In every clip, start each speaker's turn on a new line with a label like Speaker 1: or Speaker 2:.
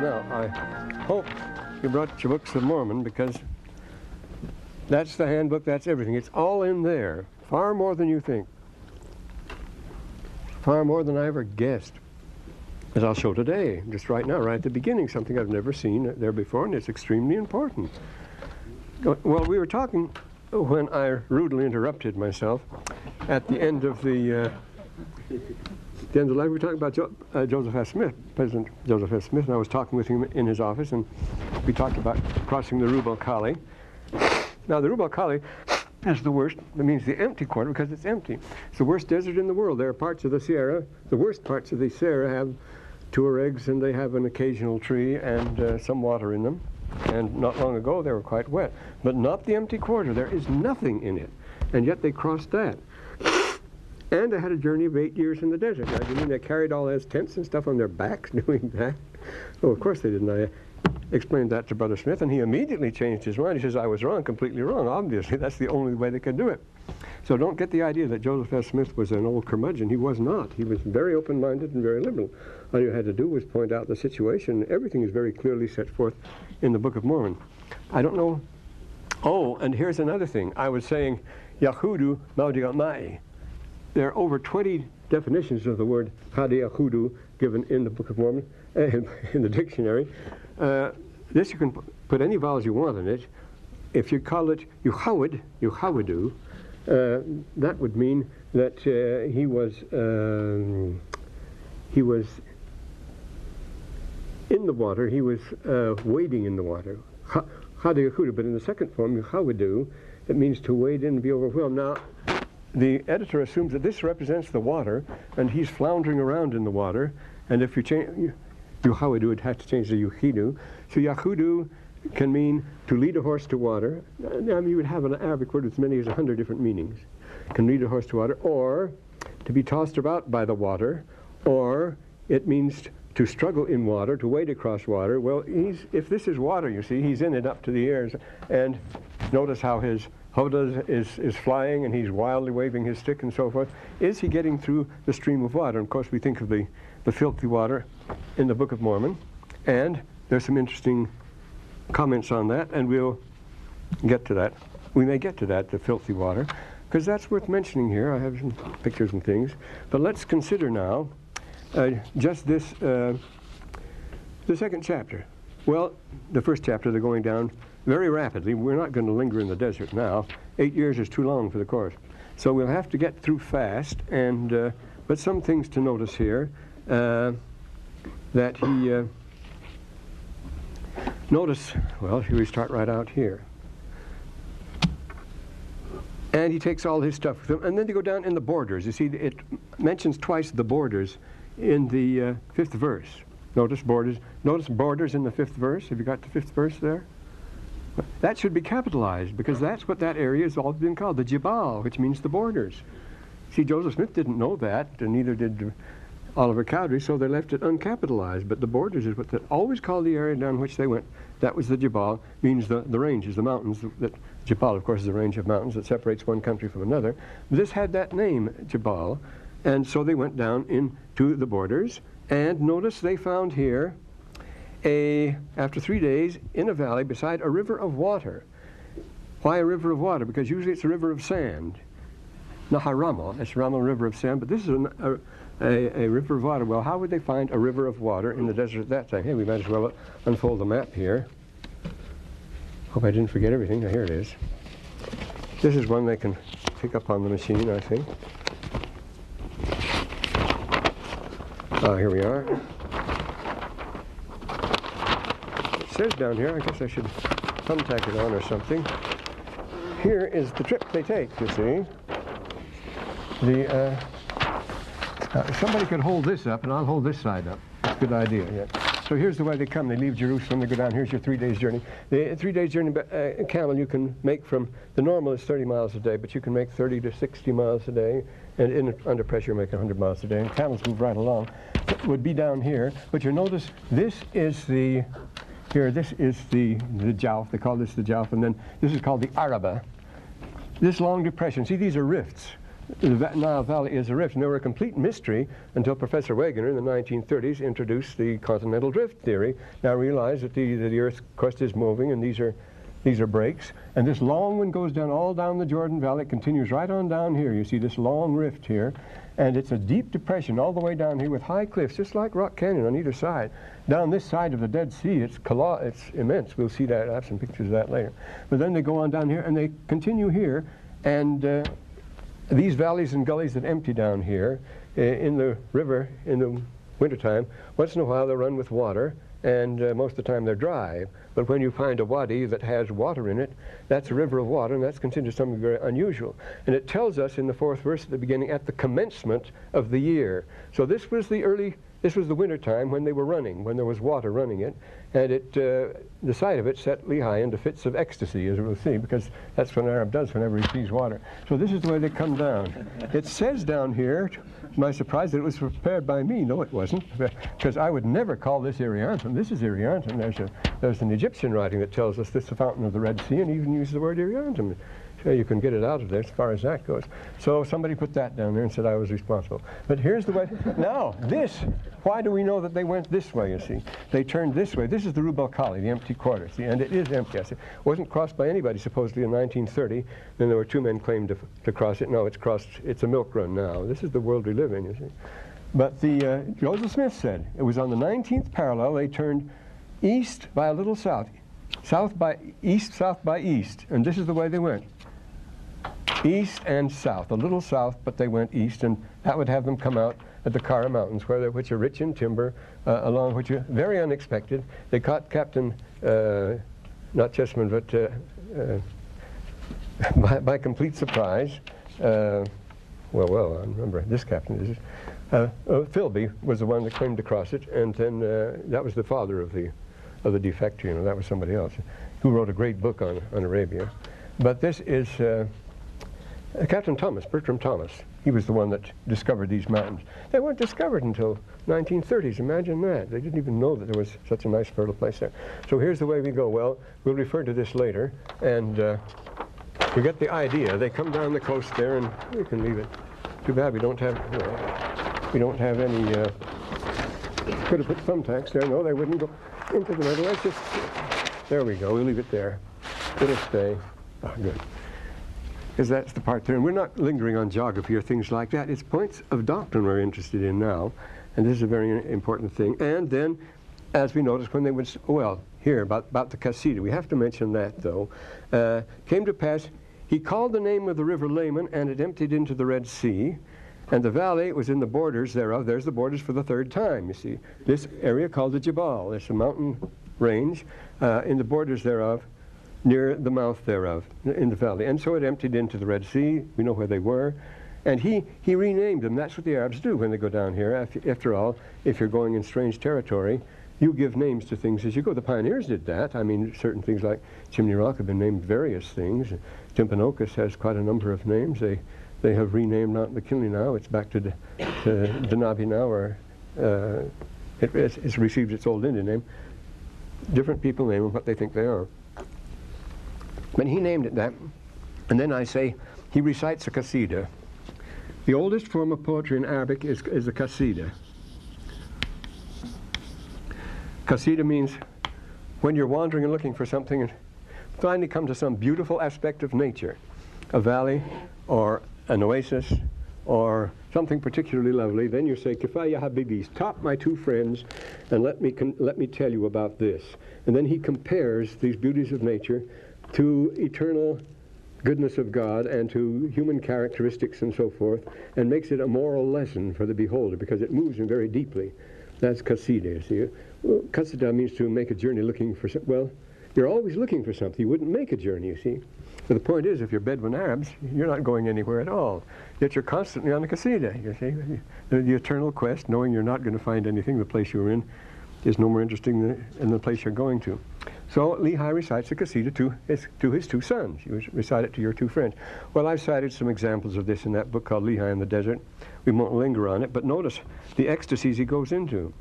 Speaker 1: Now, I hope you brought your books of Mormon because that's the handbook, that's everything. It's all in there, far more than you think. Far more than I ever guessed. As I'll show today, just right now, right at the beginning, something I've never seen there before, and it's extremely important. Well, we were talking when I rudely interrupted myself at the end of the uh, the end of life, we were talking about jo uh, Joseph F. Smith, President Joseph F. Smith, and I was talking with him in his office, and we talked about crossing the Rub al Khali. Now, the Rub al Khali is the worst, that means the empty quarter because it's empty. It's the worst desert in the world. There are parts of the Sahara, the worst parts of the Sahara have Tuaregs and they have an occasional tree and uh, some water in them. And not long ago they were quite wet. But not the empty quarter. There is nothing in it. And yet they crossed that. And they had a journey of eight years in the desert. Now, you mean they carried all those tents and stuff on their backs doing that? Oh, of course they didn't. I explained that to Brother Smith, and he immediately changed his mind. He says, I was wrong, completely wrong. Obviously, that's the only way they could do it. So don't get the idea that Joseph F. Smith was an old curmudgeon. He was not. He was very open-minded and very liberal. All you had to do was point out the situation. Everything is very clearly set forth in the Book of Mormon. I don't know. Oh, and here's another thing. I was saying, Yahudu Maudigamai. There are over 20 definitions of the word Hadiahudu given in the Book of Mormon, uh, in the dictionary. Uh, this you can put any vowels you want in it. If you call it Yuhawid, Yuhawidu, uh, that would mean that uh, he was um, he was in the water. He was uh, wading in the water. Hadiahudu, but in the second form, Yuhawidu, it means to wade in and be overwhelmed. Now, the editor assumes that this represents the water, and he's floundering around in the water. And if you change Yuhawidu, it has to change to Yuhidu. So Yahudu can mean to lead a horse to water. Uh, I mean, you would have an Arabic word with as many as a hundred different meanings. Can lead a horse to water, or to be tossed about by the water, or it means to struggle in water, to wade across water. Well, he's, if this is water, you see, he's in it up to the ears. And notice how his Hoda is, is flying and he's wildly waving his stick and so forth. Is he getting through the stream of water? And of course, we think of the, the filthy water in the Book of Mormon. And there's some interesting comments on that, and we'll get to that. We may get to that, the filthy water, because that's worth mentioning here. I have some pictures and things. But let's consider now uh, just this, uh, the second chapter. Well, the first chapter, they're going down very rapidly. We're not going to linger in the desert now. Eight years is too long for the course. So we'll have to get through fast. And uh, but some things to notice here uh, that he uh, notice. Well, here we start right out here. And he takes all his stuff with him. And then they go down in the borders. You see, it mentions twice the borders in the uh, fifth verse. Notice borders. Notice borders in the fifth verse. Have you got the fifth verse there? That should be capitalized because that's what that area has all been called, the Jabal, which means the borders. See, Joseph Smith didn't know that, and neither did Oliver Cowdery, so they left it uncapitalized. But the borders is what they always called the area down which they went. That was the Jabal, means the, the ranges, the mountains. That Jabal, of course, is a range of mountains that separates one country from another. This had that name, Jabal, and so they went down into the borders. And notice they found here a, after three days in a valley beside a river of water. Why a river of water? Because usually it's a river of sand. Naharama, it's Rama River of sand, but this is a, a, a, river of water. Well, how would they find a river of water in the desert at that time? Hey, we might as well unfold the map here. Hope I didn't forget everything. Now, here it is. This is one they can pick up on the machine, I think. Ah, here we are. Says down here, I guess I should thumbtack it on or something. Here is the trip they take, you see. The, uh, uh, somebody could hold this up, and I'll hold this side up. That's a good idea, yeah. So here's the way they come. They leave Jerusalem, they go down. Here's your three days journey. The three days journey, uh, camel you can make from, the normal is 30 miles a day, but you can make 30 to 60 miles a day. And in, under pressure, make 100 miles a day. And camels move right along. It would be down here. But you'll notice this is the here, this is the, the Jowf. They call this the Jowf. And then this is called the Araba. This long depression. See, these are rifts. the Nile Valley is a rift. And they were a complete mystery until Professor Wegener in the 1930s introduced the continental drift theory. Now realize that the, that the Earth's crust is moving and these are, these are breaks. And this long one goes down all down the Jordan Valley. It continues right on down here. You see this long rift here. And it's a deep depression all the way down here with high cliffs, just like Rock Canyon on either side. Down this side of the Dead Sea, it's, it's immense. We'll see that. I have some pictures of that later. But then they go on down here and they continue here. And uh, these valleys and gullies that empty down here uh, in the river in the wintertime, once in a while they run with water, and uh, most of the time they're dry. But when you find a wadi that has water in it, that's a river of water, and that's considered something very unusual. And it tells us in the fourth verse at the beginning, at the commencement of the year. So this was the early, this was the winter time when they were running, when there was water running it, and it, uh, the sight of it set Lehi into fits of ecstasy, as we'll see, because that's what an Arab does whenever he sees water. So this is the way they come down. It says down here, to my surprise that it was prepared by me. No, it wasn't, because I would never call this Iriantum. This is Iriantum. There's, a, there's an Egyptian writing that tells us this is the fountain of the Red Sea and even uses the word Iriantum. So you can get it out of there as far as that goes. So somebody put that down there and said I was responsible. But here's the way. now, this, why do we know that they went this way, you see? They turned this way. This is the Rub al Khali, the empty quarter. See, and it is empty. It wasn't crossed by anybody supposedly in 1930. Then there were two men claimed to, to cross it. No, it's crossed. It's a milk run now. This is the world we live in, you see. But the uh, Joseph Smith said it was on the 19th parallel they turned east by a little south, south by east, south by east, and this is the way they went east and south, a little south, but they went east, and that would have them come out at the Kara Mountains, where which are rich in timber, uh, along which are very unexpected. They caught Captain, uh, not Chessman, but uh, uh by, by, complete surprise. Uh, well, well, I remember this captain is. Uh, Philby was the one that claimed to cross it, and then that was the father of the of the defector. You know, that was somebody else who wrote a great book on on Arabia. But this is Captain Thomas, Bertram Thomas, he was the one that discovered these mountains. They weren't discovered until 1930s. Imagine that. They didn't even know that there was such a nice fertile place there. So here's the way we go. Well, we'll refer to this later, and uh, you get the idea. They come down the coast there, and we can leave it. Too bad we don't have we don't have any. Uh, could have put thumbtacks there. No, they wouldn't go into the middle. Let's just there we go. We'll leave it there. It'll stay. Ah, good because that's the part there. And we're not lingering on geography or things like that. It's points of doctrine we're interested in now. And this is a very important thing. And then, as we noticed when they would, well, here, about, about the Kasida, we have to mention that, though. Uh, came to pass, he called the name of the river Laman, and it emptied into the Red Sea. And the valley was in the borders thereof. There's the borders for the third time, you see. This area called the Jabal. It's a mountain range uh, in the borders thereof near the mouth thereof, in the valley. And so it emptied into the Red Sea. We know where they were. And he, he renamed them. That's what the Arabs do when they go down here. After, all, if you're going in strange territory, you give names to things as you go. The pioneers did that. I mean, certain things like Chimney Rock have been named various things. Timpanogos has quite a number of names. They, they have renamed Mount McKinley now. It's back to, to now, or uh, it, it's, it's received its old Indian name. Different people name them what they think they are. But he named it that. And then I say, he recites a qasida. The oldest form of poetry in Arabic is, is a qasida. Qasida means when you're wandering and looking for something and finally come to some beautiful aspect of nature, a valley or an oasis or something particularly lovely, then you say, Kifaya Habibi, stop my two friends and let me, let me tell you about this. And then he compares these beauties of nature to eternal goodness of God and to human characteristics and so forth, and makes it a moral lesson for the beholder because it moves him very deeply. That's kasida, see. Kasida means to make a journey looking for, some, well, you're always looking for something. You wouldn't make a journey, you see. But the point is, if you're Bedouin Arabs, you're not going anywhere at all. Yet you're constantly on the kasida, you see. The, the eternal quest, knowing you're not going to find anything, the place you're in, is no more interesting than, than the place you're going to. So Lehi recites the Qasida to his, to his two sons. You recite it to your two friends. Well, I've cited some examples of this in that book called Lehi in the Desert. We won't linger on it, but notice the ecstasies he goes into.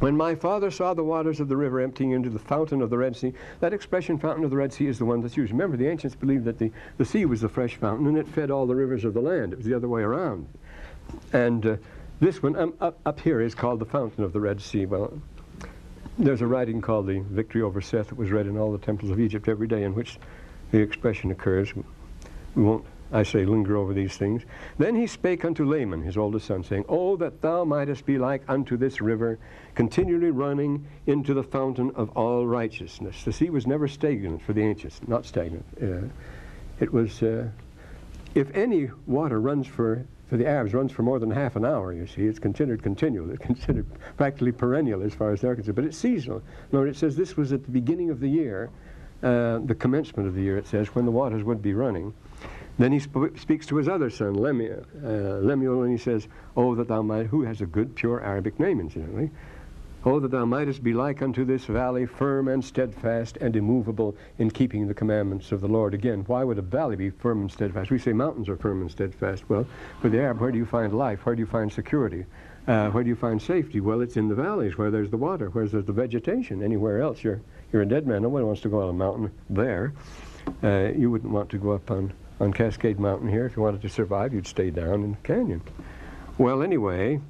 Speaker 1: When my father saw the waters of the river emptying into the fountain of the Red Sea, that expression, fountain of the Red Sea, is the one that's used. Remember, the ancients believed that the, the sea was the fresh fountain and it fed all the rivers of the land. It was the other way around. And uh, this one um, up, up here is called the fountain of the Red Sea. Well, there's a writing called the Victory over Seth that was read in all the temples of Egypt every day in which the expression occurs. We won't I say, linger over these things. Then he spake unto Laman, his oldest son, saying, Oh, that thou mightest be like unto this river, continually running into the fountain of all righteousness. The sea was never stagnant for the ancients, not stagnant. Uh, it was, uh, if any water runs for, for the Arabs, runs for more than half an hour, you see, it's considered continual. It's considered practically perennial as far as they're concerned. But it's seasonal. No, it says this was at the beginning of the year, uh, the commencement of the year, it says, when the waters would be running. Then he sp speaks to his other son, Lemuel, uh, Lemuel, and he says, Oh, that thou might, who has a good, pure Arabic name, incidentally. Oh, that thou mightest be like unto this valley, firm and steadfast and immovable in keeping the commandments of the Lord. Again, why would a valley be firm and steadfast? We say mountains are firm and steadfast. Well, for the Arab, where do you find life? Where do you find security? Uh, where do you find safety? Well, it's in the valleys where there's the water, where there's the vegetation. Anywhere else, you're, you're a dead man. Nobody wants to go on a mountain there. Uh, you wouldn't want to go up on on Cascade Mountain here. If you wanted to survive, you'd stay down in the canyon. Well, anyway,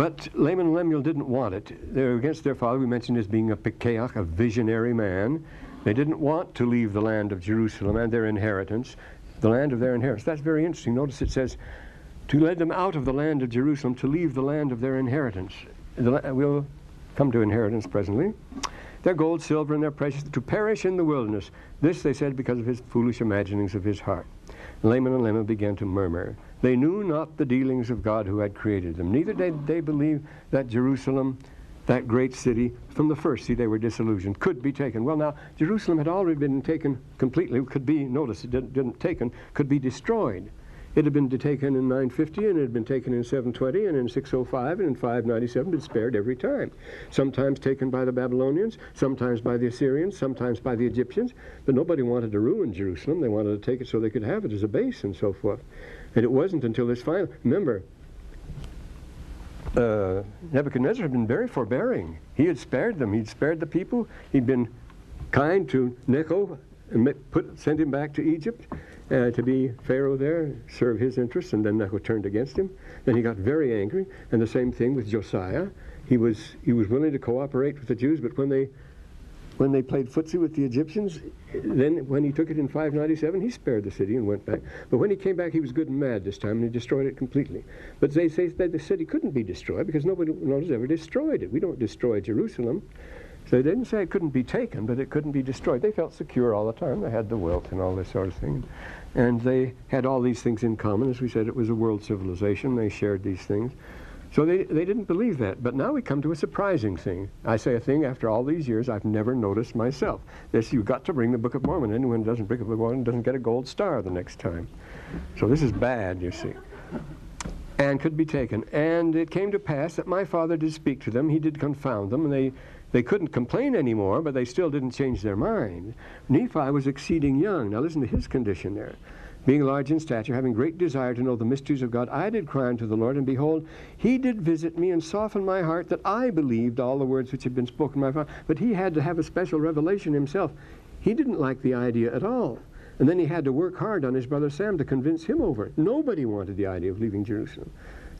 Speaker 1: but Laman and Lemuel didn't want it. They were against their father. We mentioned as being a pikeach, a visionary man. They didn't want to leave the land of Jerusalem and their inheritance, the land of their inheritance. That's very interesting. Notice it says, to lead them out of the land of Jerusalem, to leave the land of their inheritance. We'll come to inheritance presently their gold, silver, and their precious, to perish in the wilderness. This they said because of his foolish imaginings of his heart. Laman and Lemuel began to murmur. They knew not the dealings of God who had created them. Neither did they believe that Jerusalem, that great city, from the first, see, they were disillusioned, could be taken. Well, now, Jerusalem had already been taken completely, could be, notice it didn't, didn't taken, could be destroyed. It had been taken in 950 and it had been taken in 720 and in 605 and in 597, been spared every time. Sometimes taken by the Babylonians, sometimes by the Assyrians, sometimes by the Egyptians. But nobody wanted to ruin Jerusalem. They wanted to take it so they could have it as a base and so forth. And it wasn't until this final, remember, uh, Nebuchadnezzar had been very forbearing. He had spared them. He'd spared the people. He'd been kind to Necho and put, sent him back to Egypt uh, to be Pharaoh there, serve his interests, and then Necho turned against him. Then he got very angry, and the same thing with Josiah. He was, he was willing to cooperate with the Jews, but when they, when they played footsie with the Egyptians, then when he took it in 597, he spared the city and went back. But when he came back, he was good and mad this time, and he destroyed it completely. But they say that the city couldn't be destroyed because nobody has ever destroyed it. We don't destroy Jerusalem. So they didn't say it couldn't be taken, but it couldn't be destroyed. They felt secure all the time. They had the wealth and all this sort of thing. And they had all these things in common. As we said, it was a world civilization. They shared these things. So they, they didn't believe that. But now we come to a surprising thing. I say a thing after all these years I've never noticed myself. This, you've got to bring the Book of Mormon. Anyone who doesn't bring the Book of Mormon doesn't get a gold star the next time. So this is bad, you see. And could be taken. And it came to pass that my father did speak to them. He did confound them, and they they couldn't complain anymore, but they still didn't change their mind. Nephi was exceeding young. Now listen to his condition there. Being large in stature, having great desire to know the mysteries of God, I did cry unto the Lord, and behold, he did visit me and soften my heart that I believed all the words which had been spoken by my father. But he had to have a special revelation himself. He didn't like the idea at all. And then he had to work hard on his brother Sam to convince him over it. Nobody wanted the idea of leaving Jerusalem.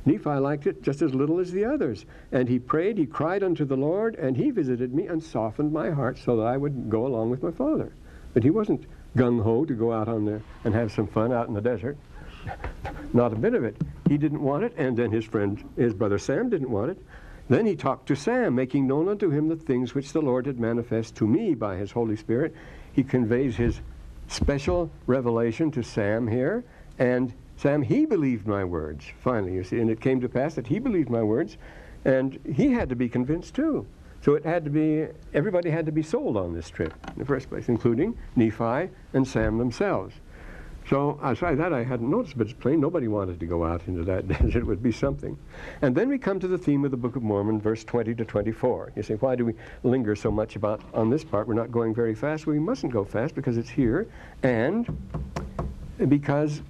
Speaker 1: Nephi liked it just as little as the others. And he prayed, he cried unto the Lord, and he visited me and softened my heart so that I would go along with my father. But he wasn't gung ho to go out on there and have some fun out in the desert. Not a bit of it. He didn't want it, and then his friend, his brother Sam, didn't want it. Then he talked to Sam, making known unto him the things which the Lord had manifest to me by his Holy Spirit. He conveys his special revelation to Sam here, and Sam, he believed my words, finally, you see. And it came to pass that he believed my words, and he had to be convinced too. So it had to be, everybody had to be sold on this trip in the first place, including Nephi and Sam themselves. So I say that I hadn't noticed, but it's plain nobody wanted to go out into that desert. It would be something. And then we come to the theme of the Book of Mormon, verse 20 to 24. You say, why do we linger so much about on this part? We're not going very fast. we mustn't go fast because it's here, and because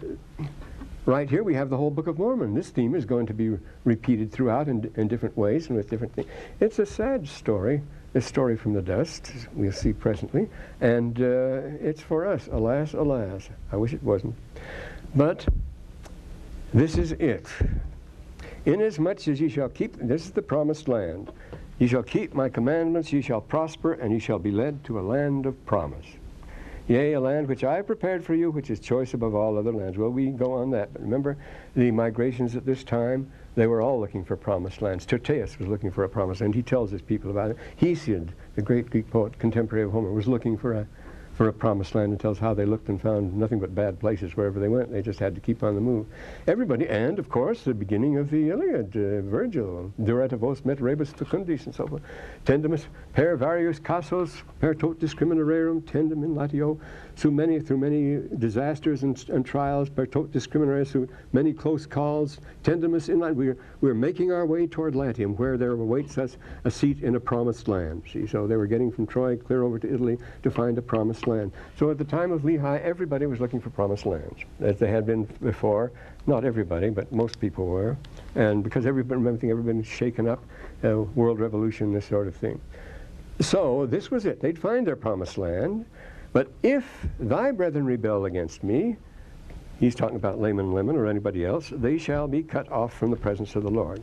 Speaker 1: right here we have the whole Book of Mormon. This theme is going to be repeated throughout in, in different ways and with different things. It's a sad story, a story from the dust, we'll see presently, and uh, it's for us, alas, alas. I wish it wasn't. But this is it. Inasmuch as ye shall keep, this is the promised land, ye shall keep my commandments, ye shall prosper, and ye shall be led to a land of promise. Yea, a land which I have prepared for you, which is choice above all other lands. Well, we go on that. But remember, the migrations at this time, they were all looking for promised lands. Tyrtaeus was looking for a promised land. He tells his people about it. Hesiod, the great Greek poet, contemporary of Homer, was looking for a for a promised land and tells how they looked and found nothing but bad places wherever they went. They just had to keep on the move. Everybody, and of course, the beginning of the Iliad, uh, Virgil, Durata vos met rebus fecundis and so forth. Tendemus per varios casos, per tot discriminararum, tendem in latio, through many, through many disasters and, and trials, per tot through many close calls, tendemus in latio. We're, we're making our way toward Latium, where there awaits us a seat in a promised land. See, so they were getting from Troy clear over to Italy to find a promised land. So at the time of Lehi, everybody was looking for promised lands, as they had been before. Not everybody, but most people were. And because everybody, everything, everybody was shaken up, uh, world revolution, this sort of thing. So this was it. They'd find their promised land. But if thy brethren rebel against me, he's talking about Laman and Leman or anybody else, they shall be cut off from the presence of the Lord.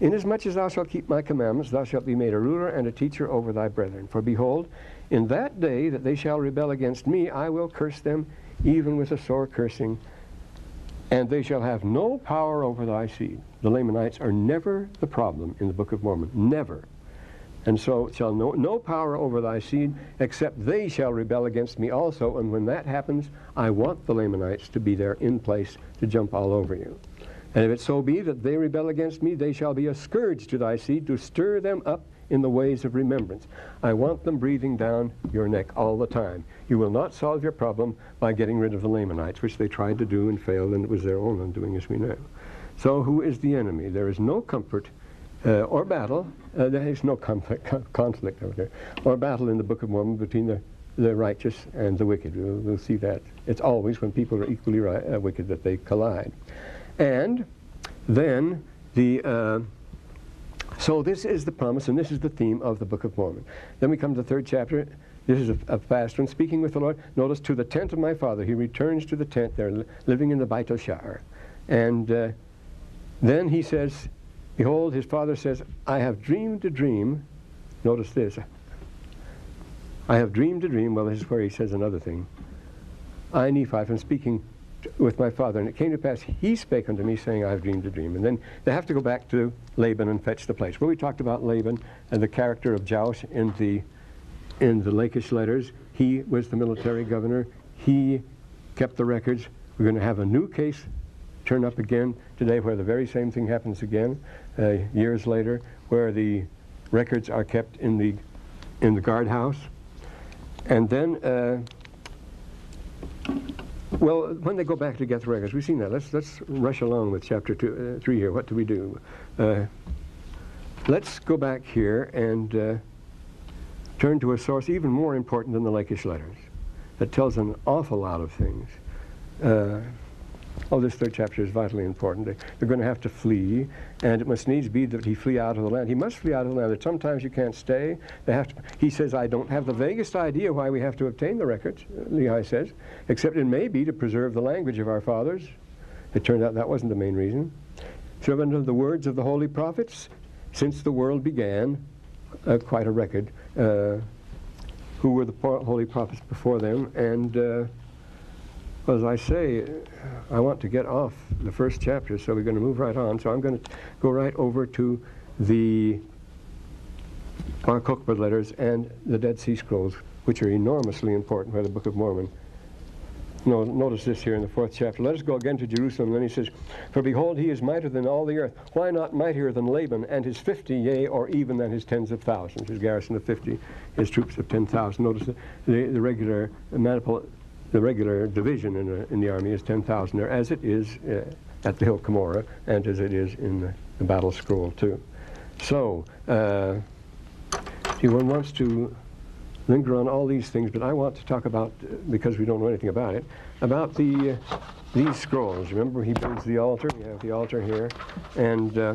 Speaker 1: Inasmuch as thou shalt keep my commandments, thou shalt be made a ruler and a teacher over thy brethren. For behold, in that day that they shall rebel against me, I will curse them, even with a sore cursing, and they shall have no power over thy seed. The Lamanites are never the problem in the Book of Mormon. Never. And so shall no, no power over thy seed, except they shall rebel against me also. And when that happens, I want the Lamanites to be there in place to jump all over you. And if it so be that they rebel against me, they shall be a scourge to thy seed to stir them up in the ways of remembrance. I want them breathing down your neck all the time. You will not solve your problem by getting rid of the Lamanites, which they tried to do and failed, and it was their own undoing, as we know. So, who is the enemy? There is no comfort or battle. Uh, there is no conflict, conflict over there, or battle in the Book of Mormon between the, the righteous and the wicked. We'll, we'll see that. It's always when people are equally uh, wicked that they collide. And then the uh, so this is the promise, and this is the theme of the Book of Mormon. Then we come to the third chapter. This is a, a fast one. Speaking with the Lord, notice to the tent of my father. He returns to the tent there, li- living in the Beit. And uh, then he says, Behold, his father says, I have dreamed a dream. Notice this. I have dreamed a dream. Well, this is where he says another thing. I, Nephi, am speaking with my father. And it came to pass, he spake unto me, saying, I have dreamed a dream. And then they have to go back to Laban and fetch the place. Where we talked about Laban and the character of Jaush in the, in the Lachish letters. He was the military governor. He kept the records. We're going to have a new case turn up again today where the very same thing happens again uh, years later, where the records are kept in the, in the guardhouse. And then uh, well, when they go back to get the records, we've seen that. Let's let's rush along with chapter two, uh, three here. What do we do? Uh, let's go back here and uh, turn to a source even more important than the Lachish letters that tells an awful lot of things. Oh, this third chapter is vitally important. They, they're going to have to flee, and it must needs be that he flee out of the land. He must flee out of the land. That sometimes you can't stay. They have to. He says, "I don't have the vaguest idea why we have to obtain the records." Lehi says, except it may be to preserve the language of our fathers. It turned out that wasn't the main reason. Servant of the words of the holy prophets, since the world began, uh, quite a record. Uh, who were the holy prophets before them, and uh, as I say, I want to get off the first chapter, so we're going to move right on. So I'm going to go right over to the Bar Kokhba letters and the Dead Sea Scrolls, which are enormously important by the Book of Mormon. No, notice this here in the fourth chapter. Let us go again to Jerusalem. Then he says, For behold, he is mightier than all the earth. Why not mightier than Laban and his fifty, yea, or even than his tens of thousands? His garrison of fifty, his troops of ten thousand. Notice the, the, the regular maniple, the regular division in, a, in the army is ten thousand there, as it is uh, at the hill Cumorah, and as it is in the, the battle scroll too. So, uh, one wants to linger on all these things, but I want to talk about, uh, because we don't know anything about it, about the uh, these scrolls. Remember, he builds the altar. We have the altar here, and uh,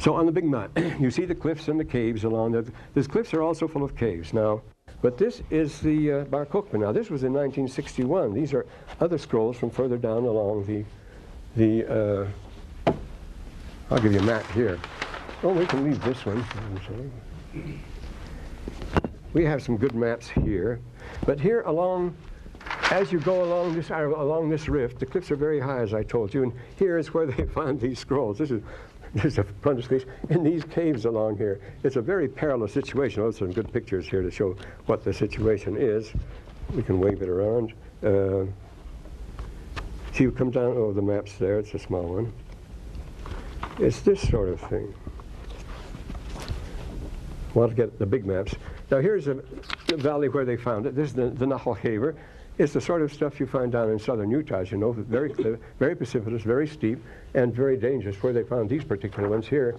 Speaker 1: so on the big map, you see the cliffs and the caves along there. These cliffs are also full of caves now. But this is the uh, Bar Kokhba. Now, this was in 1961. These are other scrolls from further down along the, the uh, I'll give you a map here. Oh, we can leave this one. We have some good maps here. But here along, as you go along this, along this rift, the cliffs are very high, as I told you, and here is where they found these scrolls. This is there's a bunch of caves in these caves along here. It's a very perilous situation. Oh, some good pictures here to show what the situation is. We can wave it around. Uh, see who comes down? Oh, the map's there. It's a small one. It's this sort of thing. Want to get the big maps. Now here's a, the valley where they found it. This is the, the Nahal It's the sort of stuff you find down in southern Utah, you know, very, very precipitous, very steep, and very dangerous, where they found these particular ones here,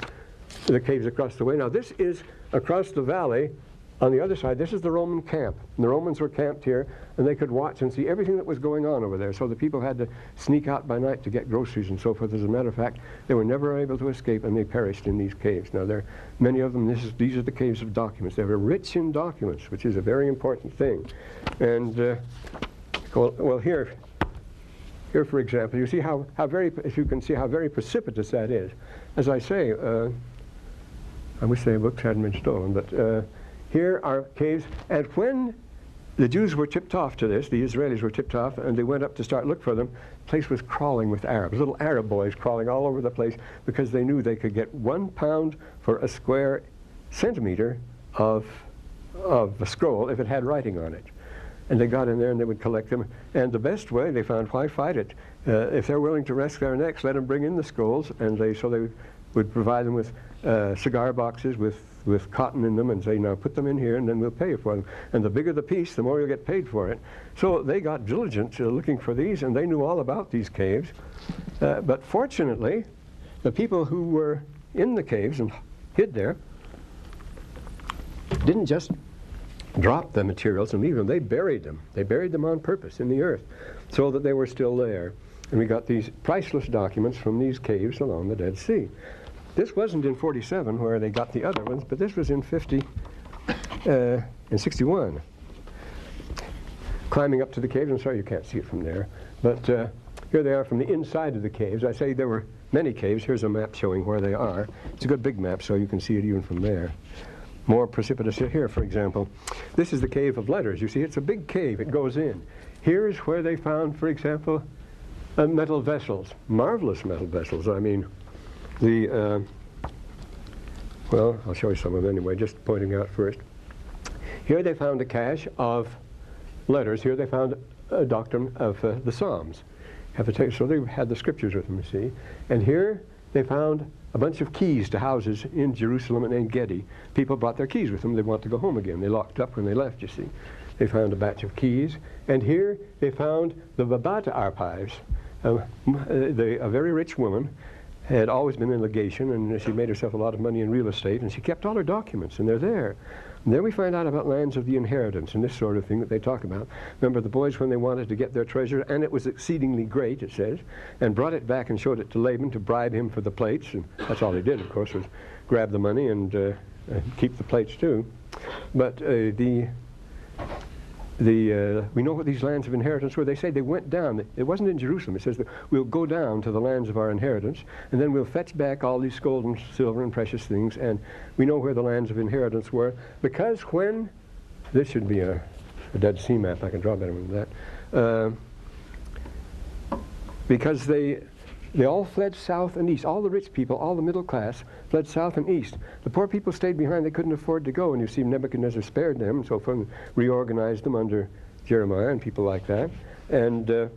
Speaker 1: the caves across the way. Now, this is across the valley. On the other side, this is the Roman camp. And the Romans were camped here, and they could watch and see everything that was going on over there. So the people had to sneak out by night to get groceries and so forth. As a matter of fact, they were never able to escape, and they perished in these caves. Now, there are many of them. This is, these are the caves of documents. They were rich in documents, which is a very important thing. And uh, well, well, here, here, for example, you see how, how very, if you can see how very precipitous that is. As I say, uh, I wish the books hadn't been stolen, but uh, here are caves. And when the Jews were tipped off to this, the Israelis were tipped off, and they went up to start look for them, the place was crawling with Arabs, little Arab boys crawling all over the place because they knew they could get one pound for a square centimeter of, of a scroll if it had writing on it. And they got in there and they would collect them. And the best way, they found, why fight it? Uh, if they're willing to risk their necks, let them bring in the scrolls. And they, so they would provide them with uh, cigar boxes with, with cotton in them and say, now put them in here and then we'll pay you for them. And the bigger the piece, the more you'll get paid for it. So they got diligent uh, looking for these and they knew all about these caves. Uh, but fortunately, the people who were in the caves and hid there didn't just drop the materials and leave them. They buried them. They buried them on purpose in the earth so that they were still there. And we got these priceless documents from these caves along the Dead Sea. This wasn't in 47 where they got the other ones, but this was in 50 uh, in 61. Climbing up to the caves, I'm sorry you can't see it from there, but uh, here they are from the inside of the caves. I say there were many caves. Here's a map showing where they are. It's a good big map, so you can see it even from there more precipitous here, for example. This is the Cave of Letters. You see, it's a big cave. It goes in. Here's where they found, for example, uh, metal vessels, marvelous metal vessels. I mean, the, uh, well, I'll show you some of them anyway, just pointing out first. Here they found a cache of letters. Here they found a doctrine of uh, the Psalms. So they had the scriptures with them, you see. And here they found a bunch of keys to houses in Jerusalem and En Gedi. People brought their keys with them. They want to go home again. They locked up when they left, you see. They found a batch of keys. And here they found the Babata archives. Uh, the, a very rich woman had always been in legation, and she made herself a lot of money in real estate, and she kept all her documents, and they're there. And then we find out about lands of the inheritance and this sort of thing that they talk about. Remember the boys when they wanted to get their treasure, and it was exceedingly great, it says, and brought it back and showed it to Laban to bribe him for the plates, and that's all they did, of course, was grab the money and, uh, keep the plates too. But uh, the the, uh, we know what these lands of inheritance were. They say they went down. It wasn't in Jerusalem. It says we'll go down to the lands of our inheritance, and then we'll fetch back all these gold and silver and precious things, and we know where the lands of inheritance were. Because when, this should be a, a Dead Sea map. I can draw better than that. Uh, because they, they all fled south and east. All the rich people, all the middle class, fled south and east. The poor people stayed behind. They couldn't afford to go. And you see, Nebuchadnezzar spared them, and so from reorganized them under Jeremiah and people like that. And uh,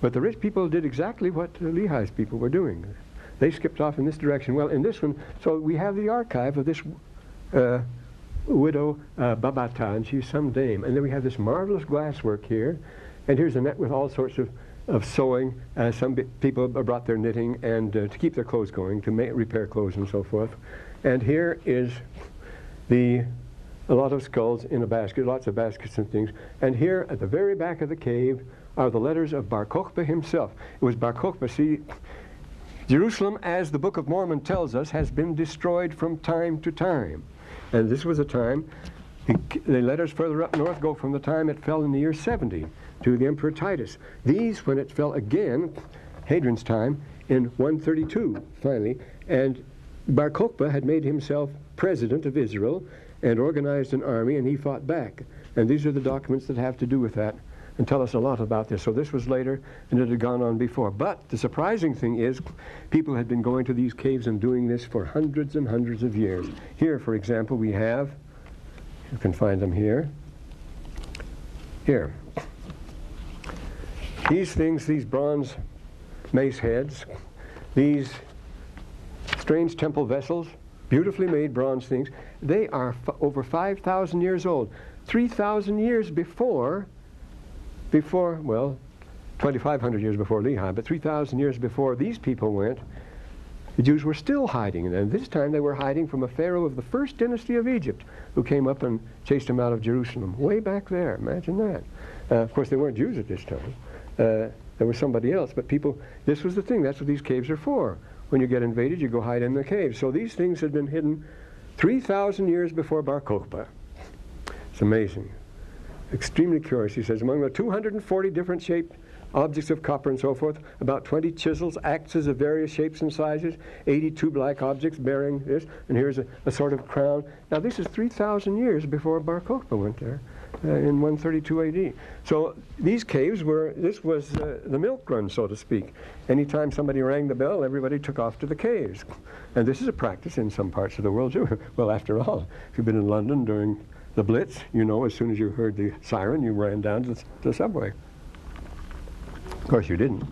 Speaker 1: but the rich people did exactly what uh, Lehi's people were doing. They skipped off in this direction. Well, in this one, so we have the archive of this uh, widow uh, Babata, and she's some dame. And then we have this marvelous glasswork here. And here's a net with all sorts of of sewing. Uh, some people brought their knitting and uh, to keep their clothes going, to make, repair clothes and so forth. And here is the a lot of skulls in a basket, lots of baskets and things. And here at the very back of the cave are the letters of Bar Kokhba himself. It was Bar Kokhba. See, Jerusalem, as the Book of Mormon tells us, has been destroyed from time to time. And this was a time, the, the letters further up north go from the time it fell in the year 70 to the Emperor Titus. These, when it fell again, Hadrian's time, in 132, finally, and Bar Kokhba had made himself president of Israel and organized an army, and he fought back. And these are the documents that have to do with that and tell us a lot about this. So this was later, and it had gone on before. But the surprising thing is, people had been going to these caves and doing this for hundreds and hundreds of years. Here, for example, we have, you can find them here, here. These things, these bronze mace heads, these strange temple vessels, beautifully made bronze things, they are over 5,000 years old. 3,000 years before before, well, 2,500 years before Lehi, but 3,000 years before these people went, the Jews were still hiding. And this time they were hiding from a pharaoh of the first dynasty of Egypt who came up and chased them out of Jerusalem. Way back there. Imagine that. Uh, of course, they weren't Jews at this time. Uh, there was somebody else. But people, this was the thing. That's what these caves are for. When you get invaded, you go hide in the caves. So these things had been hidden 3,000 years before Bar Kokhba. It's amazing extremely curious. He says, among the 240 different shaped objects of copper and so forth, about 20 chisels, axes of various shapes and sizes, 82 black objects bearing this, and here's a, a sort of crown. Now this is 3,000 years before Bar Kokhba went there. Uh, in 132 AD. So these caves were, this was uh, the milk run, so to speak. Anytime somebody rang the bell, everybody took off to the caves. And this is a practice in some parts of the world too. well, after all, if you've been in London during the Blitz, you know, as soon as you heard the siren, you ran down to the subway. Of course, you didn't,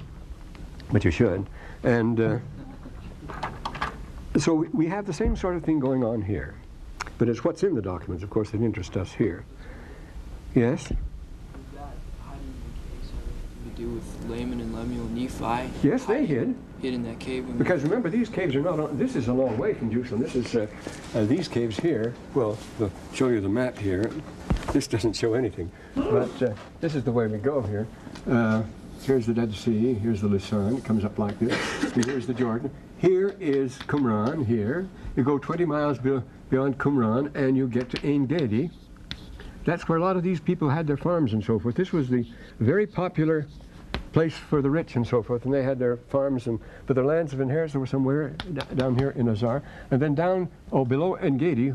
Speaker 1: but you should. And uh, so we have the same sort of thing going on here. But it's what's in the documents, of course, that interests us here. Yes?
Speaker 2: do with Laman and Lemuel and Nephi.
Speaker 1: Yes, they hid.
Speaker 2: Hid in that cave.
Speaker 1: Because remember, these caves are not. On, this is a long way from Jerusalem. This is uh, uh, these caves here. Well, I'll show you the map here. This doesn't show anything, but uh, this is the way we go here. Uh, here's the Dead Sea. Here's the Lisan. It comes up like this. Here's the Jordan. Here is Qumran. Here you go 20 miles be beyond Qumran, and you get to Ein Gedi. That's where a lot of these people had their farms and so forth. This was the very popular place for the rich and so forth, and they had their farms and but their lands of inheritance were somewhere down here in Azar, and then down oh below Engedi,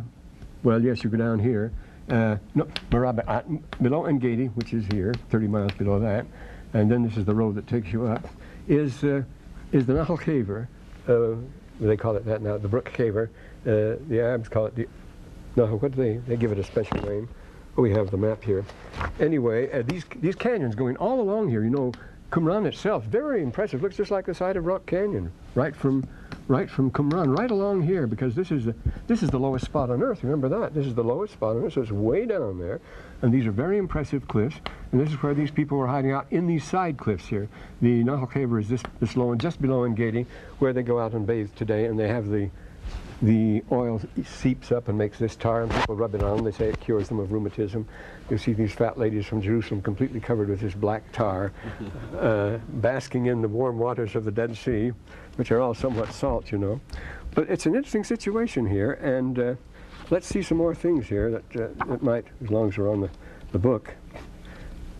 Speaker 1: well yes you go down here, uh, no uh, below Engedi, which is here, 30 miles below that, and then this is the road that takes you up, is uh, is the Nahal Hever, uh, they call it that now, the Brook Hever, uh, the Arabs call it the no what do they they give it a special name. Oh, we have the map here. Anyway, uh, these these canyons going all along here, you know, Qumran itself, very impressive. Looks just like the side of Rock Canyon, right from, right from Qumran, right along here, because this is the this is the lowest spot on Earth. Remember that? This is the lowest spot on Earth, so it's way down there, and these are very impressive cliffs. And this is where these people were hiding out in these side cliffs here. The Nahal Hever is this this low, and just below Engedi, where they go out and bathe today, and they have the the oil seeps up and makes this tar, and people rub it on. They say it cures them of rheumatism. You see these fat ladies from Jerusalem completely covered with this black tar, uh, basking in the warm waters of the Dead Sea, which are all somewhat salt, you know. But it's an interesting situation here, and uh, let's see some more things here that, uh, that might, as long as we're on the, the book,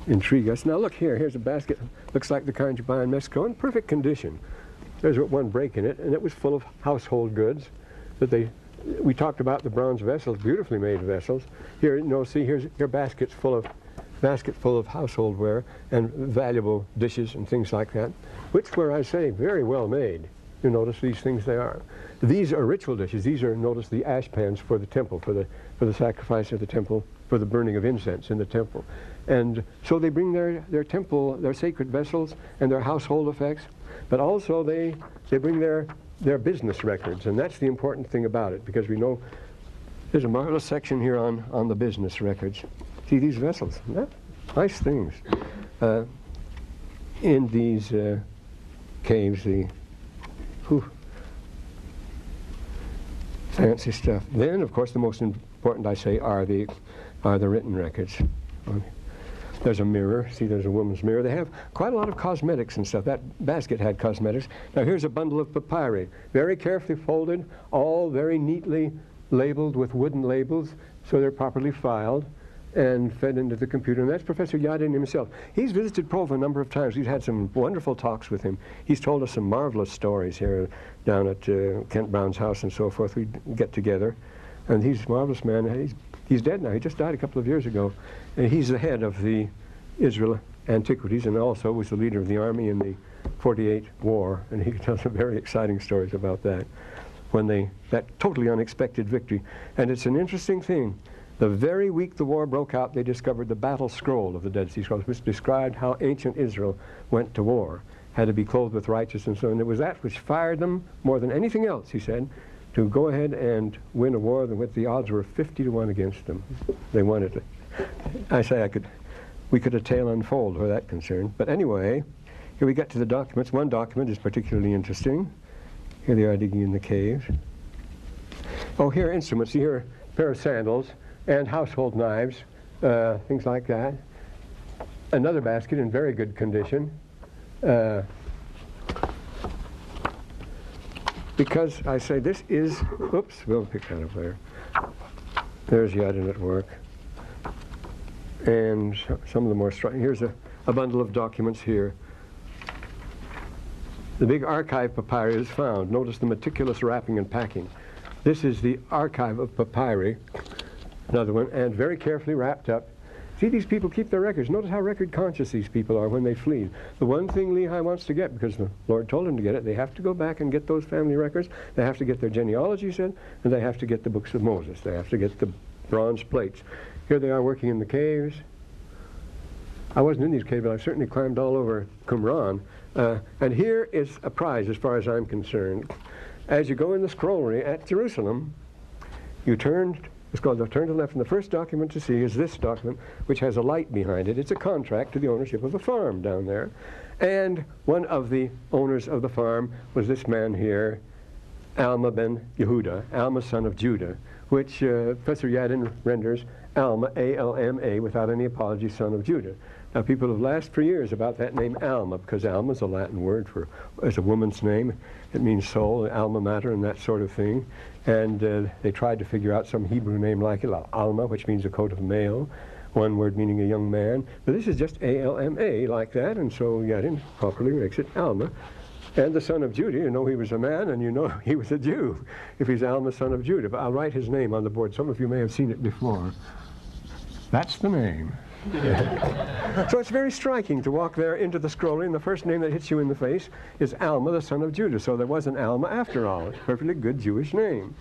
Speaker 1: intrigue us. Now look here, here's a basket. Looks like the kind you buy in Mexico, in perfect condition. There's one break in it, and it was full of household goods that they, we talked about the bronze vessels, beautifully made vessels. Here, you know, see, here's your baskets full of, basket full of household ware and valuable dishes and things like that, which were, I say, very well made. You notice these things they are. These are ritual dishes. These are, notice, the ash pans for the temple, for the, for the sacrifice of the temple, for the burning of incense in the temple. And so they bring their, their temple, their sacred vessels and their household effects, but also they, they bring their their business records, and that's the important thing about it because we know there's a marvelous section here on, on the business records. See these vessels, nice things. Uh, in these uh, caves, the whew, Fancy stuff. Then, of course, the most important, I say, are the, are the written records. There's a mirror. See, there's a woman's mirror. They have quite a lot of cosmetics and stuff. That basket had cosmetics. Now, here's a bundle of papyri, very carefully folded, all very neatly labeled with wooden labels, so they're properly filed and fed into the computer. And that's Professor Yadin himself. He's visited Provo a number of times. We've had some wonderful talks with him. He's told us some marvelous stories here down at uh, Kent Brown's house and so forth. We get together. And he's a marvelous man. He's, he's dead now. He just died a couple of years ago. He's the head of the Israel Antiquities and also was the leader of the army in the 48 war. And he can tell some very exciting stories about that when they, that totally unexpected victory. And it's an interesting thing. The very week the war broke out, they discovered the battle scroll of the Dead Sea Scrolls, which described how ancient Israel went to war, had to be clothed with righteousness. So and it was that which fired them more than anything else, he said, to go ahead and win a war with the odds were 50 to 1 against them. They wanted it. I say I could, we could a tale unfold where that concerned. But anyway, here we get to the documents. One document is particularly interesting. Here they are digging in the caves. Oh, here are instruments. Here, a pair of sandals and household knives, uh, things like that. Another basket in very good condition. Uh, because I say this is, oops, we'll pick that up later. There's Yadin at work. And some of the more striking, here's a, a bundle of documents here. The big archive papyrus is found. Notice the meticulous wrapping and packing. This is the archive of papyri another one, and very carefully wrapped up. See, these people keep their records. Notice how record conscious these people are when they flee. The one thing Lehi wants to get, because the Lord told him to get it, they have to go back and get those family records. They have to get their genealogies in, and they have to get the books of Moses. They have to get the bronze plates. Here they are working in the caves. I wasn't in these caves, but I certainly climbed all over Qumran. Uh, and here is a prize as far as I'm concerned. As you go in the scrollery at Jerusalem, you turn it's called the turn to the left, and the first document to see is this document, which has a light behind it. It's a contract to the ownership of a farm down there. And one of the owners of the farm was this man here, Alma ben Yehuda, Alma son of Judah, which uh, Professor Yadin renders Alma, A-L-M-A, without any apology, son of Judah. Now, people have laughed for years about that name Alma, because Alma is a Latin word for, as a woman's name. It means soul, alma mater, and that sort of thing. And uh, they tried to figure out some Hebrew name like it, Alma, which means a coat of mail, one word meaning a young man. But this is just A-L-M-A like that, and so Yadin properly makes it Alma. And the son of Judah, you know he was a man, and you know he was a Jew, if he's Alma, son of Judah. But I'll write his name on the board. Some of you may have seen it before. That's the name. so it's very striking to walk there into the scroll, and the first name that hits you in the face is Alma, the son of Judah. So there was an Alma after all. It's a perfectly good Jewish name.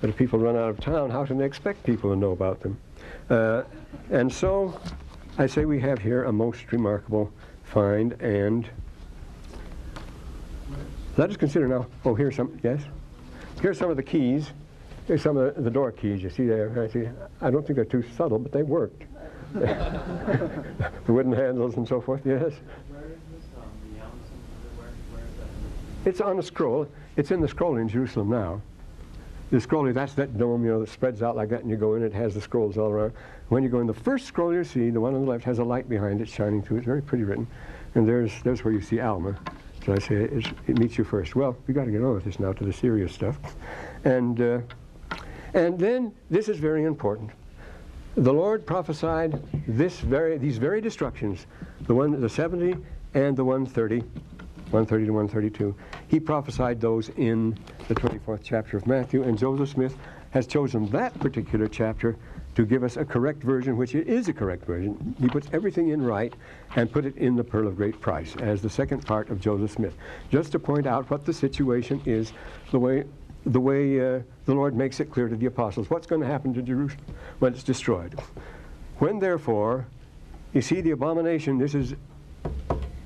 Speaker 1: But if people run out of town, how can they expect people to know about them? Uh, and so I say we have here a most remarkable find, and let us consider now. Oh, here's some, yes? Here's some of the keys. Here's some of the, the door keys you see there. I see. I don't think they're too subtle, but they worked. the wooden handles and so forth, yes. It's on a scroll. It's in the scroll in Jerusalem now. The scroll, that's that dome, you know, that spreads out like that, and you go in, it has the scrolls all around. When you go in, the first scroll you see, the one on the left, has a light behind it shining through. It's very pretty written. And there's, there's where you see Alma. So I say it meets you first. Well, we got to get on with this now to the serious stuff. And, uh, and then, this is very important. The Lord prophesied this very, these very destructions, the one, the 70 and the 130, 130 to 132. He prophesied those in the 24th chapter of Matthew, and Joseph Smith has chosen that particular chapter to give us a correct version, which it is a correct version. He puts everything in right and put it in the Pearl of Great Price as the second part of Joseph Smith, just to point out what the situation is, the way the way uh, the Lord makes it clear to the apostles. What's going to happen to Jerusalem when it's destroyed? When therefore you see the abomination, this is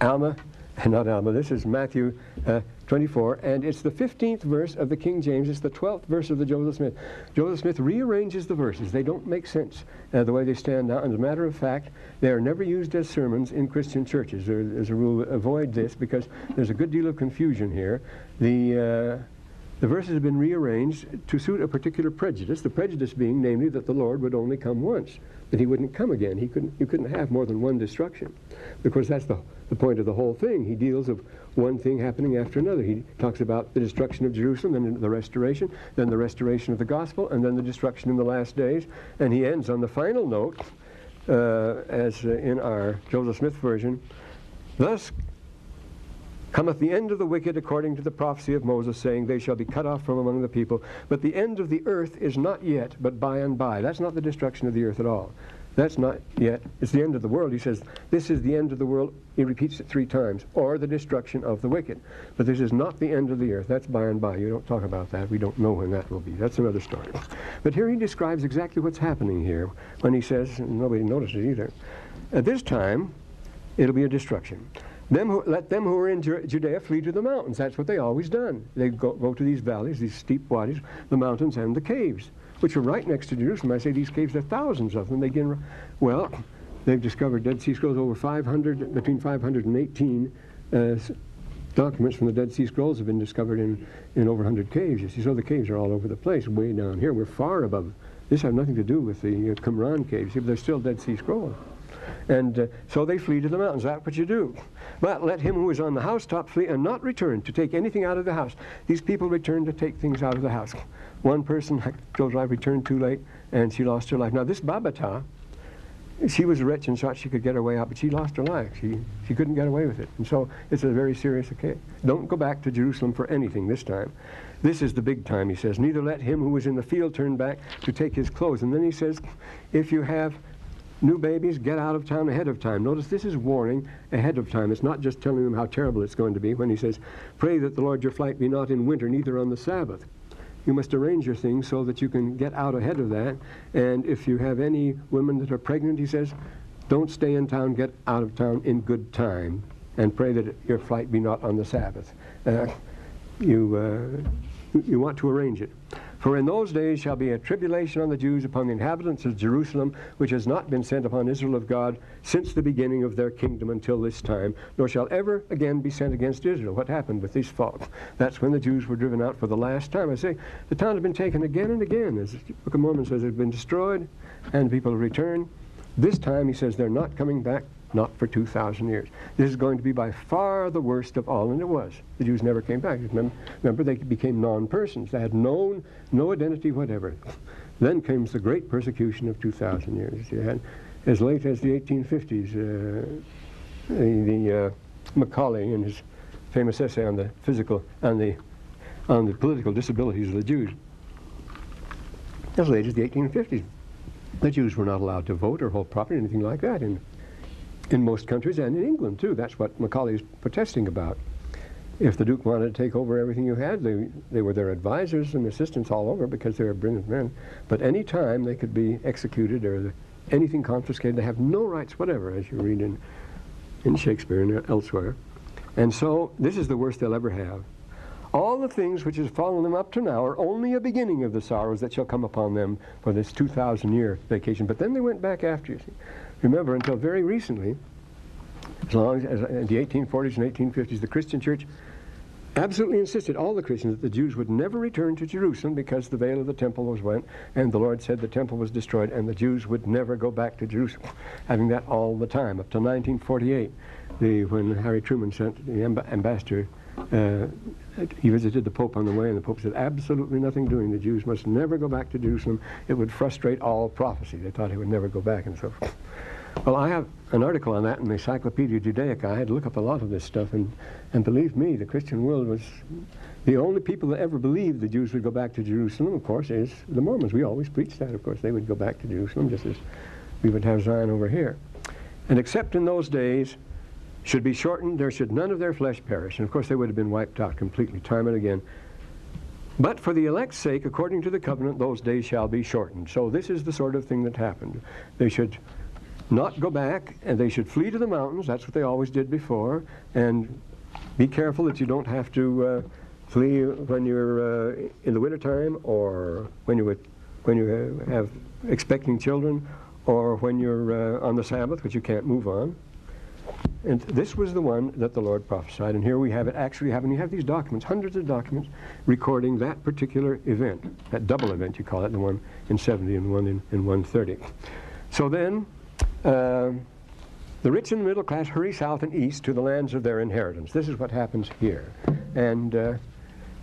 Speaker 1: Alma, and not Alma, this is Matthew uh, 24, and it's the 15th verse of the King James. It's the 12th verse of the Joseph Smith. Joseph Smith rearranges the verses. They don't make sense uh, the way they stand now. And As a matter of fact, they are never used as sermons in Christian churches. There, there's a rule, avoid this because there's a good deal of confusion here. The uh, the verses have been rearranged to suit a particular prejudice, the prejudice being namely that the Lord would only come once, that he wouldn't come again. He couldn't, you couldn't have more than one destruction. Because that's the, the point of the whole thing. He deals of one thing happening after another. He talks about the destruction of Jerusalem, then the restoration, then the restoration of the gospel, and then the destruction in the last days. And he ends on the final note, uh, as uh, in our Joseph Smith version, Thus cometh the end of the wicked according to the prophecy of Moses, saying, They shall be cut off from among the people. But the end of the earth is not yet, but by and by. That's not the destruction of the earth at all. That's not yet. It's the end of the world. He says, This is the end of the world. He repeats it three times. Or the destruction of the wicked. But this is not the end of the earth. That's by and by. You don't talk about that. We don't know when that will be. That's another story. But here he describes exactly what's happening here when he says, and nobody notices either, at this time, it'll be a destruction. Them who, let them who are in Judea flee to the mountains. That's what they always done. They go, go to these valleys, these steep wadis, the mountains and the caves, which are right next to Jerusalem. I say these caves, there are thousands of them. They get, well, they've discovered Dead Sea Scrolls over 500, between 500 and 18 uh, documents from the Dead Sea Scrolls have been discovered in, in over 100 caves. You see, so the caves are all over the place, way down here. We're far above. This has nothing to do with the uh, Qumran caves. They're still Dead Sea Scrolls. And uh, so they flee to the mountains. That's what you do. But let him who is on the housetop flee and not return to take anything out of the house. These people return to take things out of the house. One person, Joe's wife, returned too late and she lost her life. Now, this Babata, she was rich and thought she could get her way out, but she lost her life. She, she couldn't get away with it. And so it's a very serious case. Don't go back to Jerusalem for anything this time. This is the big time, he says. Neither let him who is in the field turn back to take his clothes. And then he says, if you have new babies, get out of town ahead of time. Notice this is warning ahead of time. It's not just telling them how terrible it's going to be when he says, Pray that the Lord your flight be not in winter, neither on the Sabbath. You must arrange your things so that you can get out ahead of that. And if you have any women that are pregnant, he says, don't stay in town, get out of town in good time, and pray that your flight be not on the Sabbath. Uh, you, uh, you want to arrange it. For in those days shall be a tribulation on the Jews upon the inhabitants of Jerusalem, which has not been sent upon Israel of God since the beginning of their kingdom until this time, nor shall ever again be sent against Israel. What happened with these folks? That's when the Jews were driven out for the last time. I say the town had been taken again and again. As the Book of Mormon says, it had been destroyed, and people return. This time, he says, they're not coming back, not for 2,000 years. This is going to be by far the worst of all, and it was. The Jews never came back. Remember, they became non-persons. They had known no identity whatever. Then comes the great persecution of 2,000 years. As late as the 1850s, uh, the, the uh, Macaulay in his famous essay on the physical, and the, on the political disabilities of the Jews, as late as the 1850s. The Jews were not allowed to vote or hold property, or anything like that in, in most countries and in England too. That's what Macaulay is protesting about. If the Duke wanted to take over everything you had, they, they were their advisors and assistants all over because they were brilliant men. But any time they could be executed or anything confiscated, they have no rights whatever, as you read in, in Shakespeare and elsewhere. And so this is the worst they'll ever have. All the things which has fallen them up to now are only a beginning of the sorrows that shall come upon them for this 2,000 year vacation. But then they went back after you. See. Remember, until very recently, as long as, as in the 1840s and 1850s, the Christian church absolutely insisted, all the Christians, that the Jews would never return to Jerusalem because the veil of the temple was went, and the Lord said the temple was destroyed, and the Jews would never go back to Jerusalem, having that all the time, up to 1948, the, when Harry Truman sent the amb- ambassador uh, he visited the Pope on the way, and the Pope said, absolutely nothing doing. The Jews must never go back to Jerusalem. It would frustrate all prophecy. They thought he would never go back and so forth. Well, I have an article on that in the Encyclopedia Judaica. I had to look up a lot of this stuff, and, and believe me, the Christian world was the only people that ever believed the Jews would go back to Jerusalem, of course, is the Mormons. We always preached that, of course. They would go back to Jerusalem just as we would have Zion over here. And except in those days, should be shortened, there should none of their flesh perish. And of course, they would have been wiped out completely, time and again. But for the elect's sake, according to the covenant, those days shall be shortened. So this is the sort of thing that happened. They should not go back, and they should flee to the mountains. That's what they always did before. And be careful that you don't have to uh, flee when you're uh, in the wintertime or when you, would, when you have expecting children or when you're uh, on the Sabbath, which you can't move on. And this was the one that the Lord prophesied. And here we have it actually having, you have these documents, hundreds of documents, recording that particular event, that double event you call it, the one in 70 and one in, in 130. So then, uh, the rich and the middle class hurry south and east to the lands of their inheritance. This is what happens here. And uh,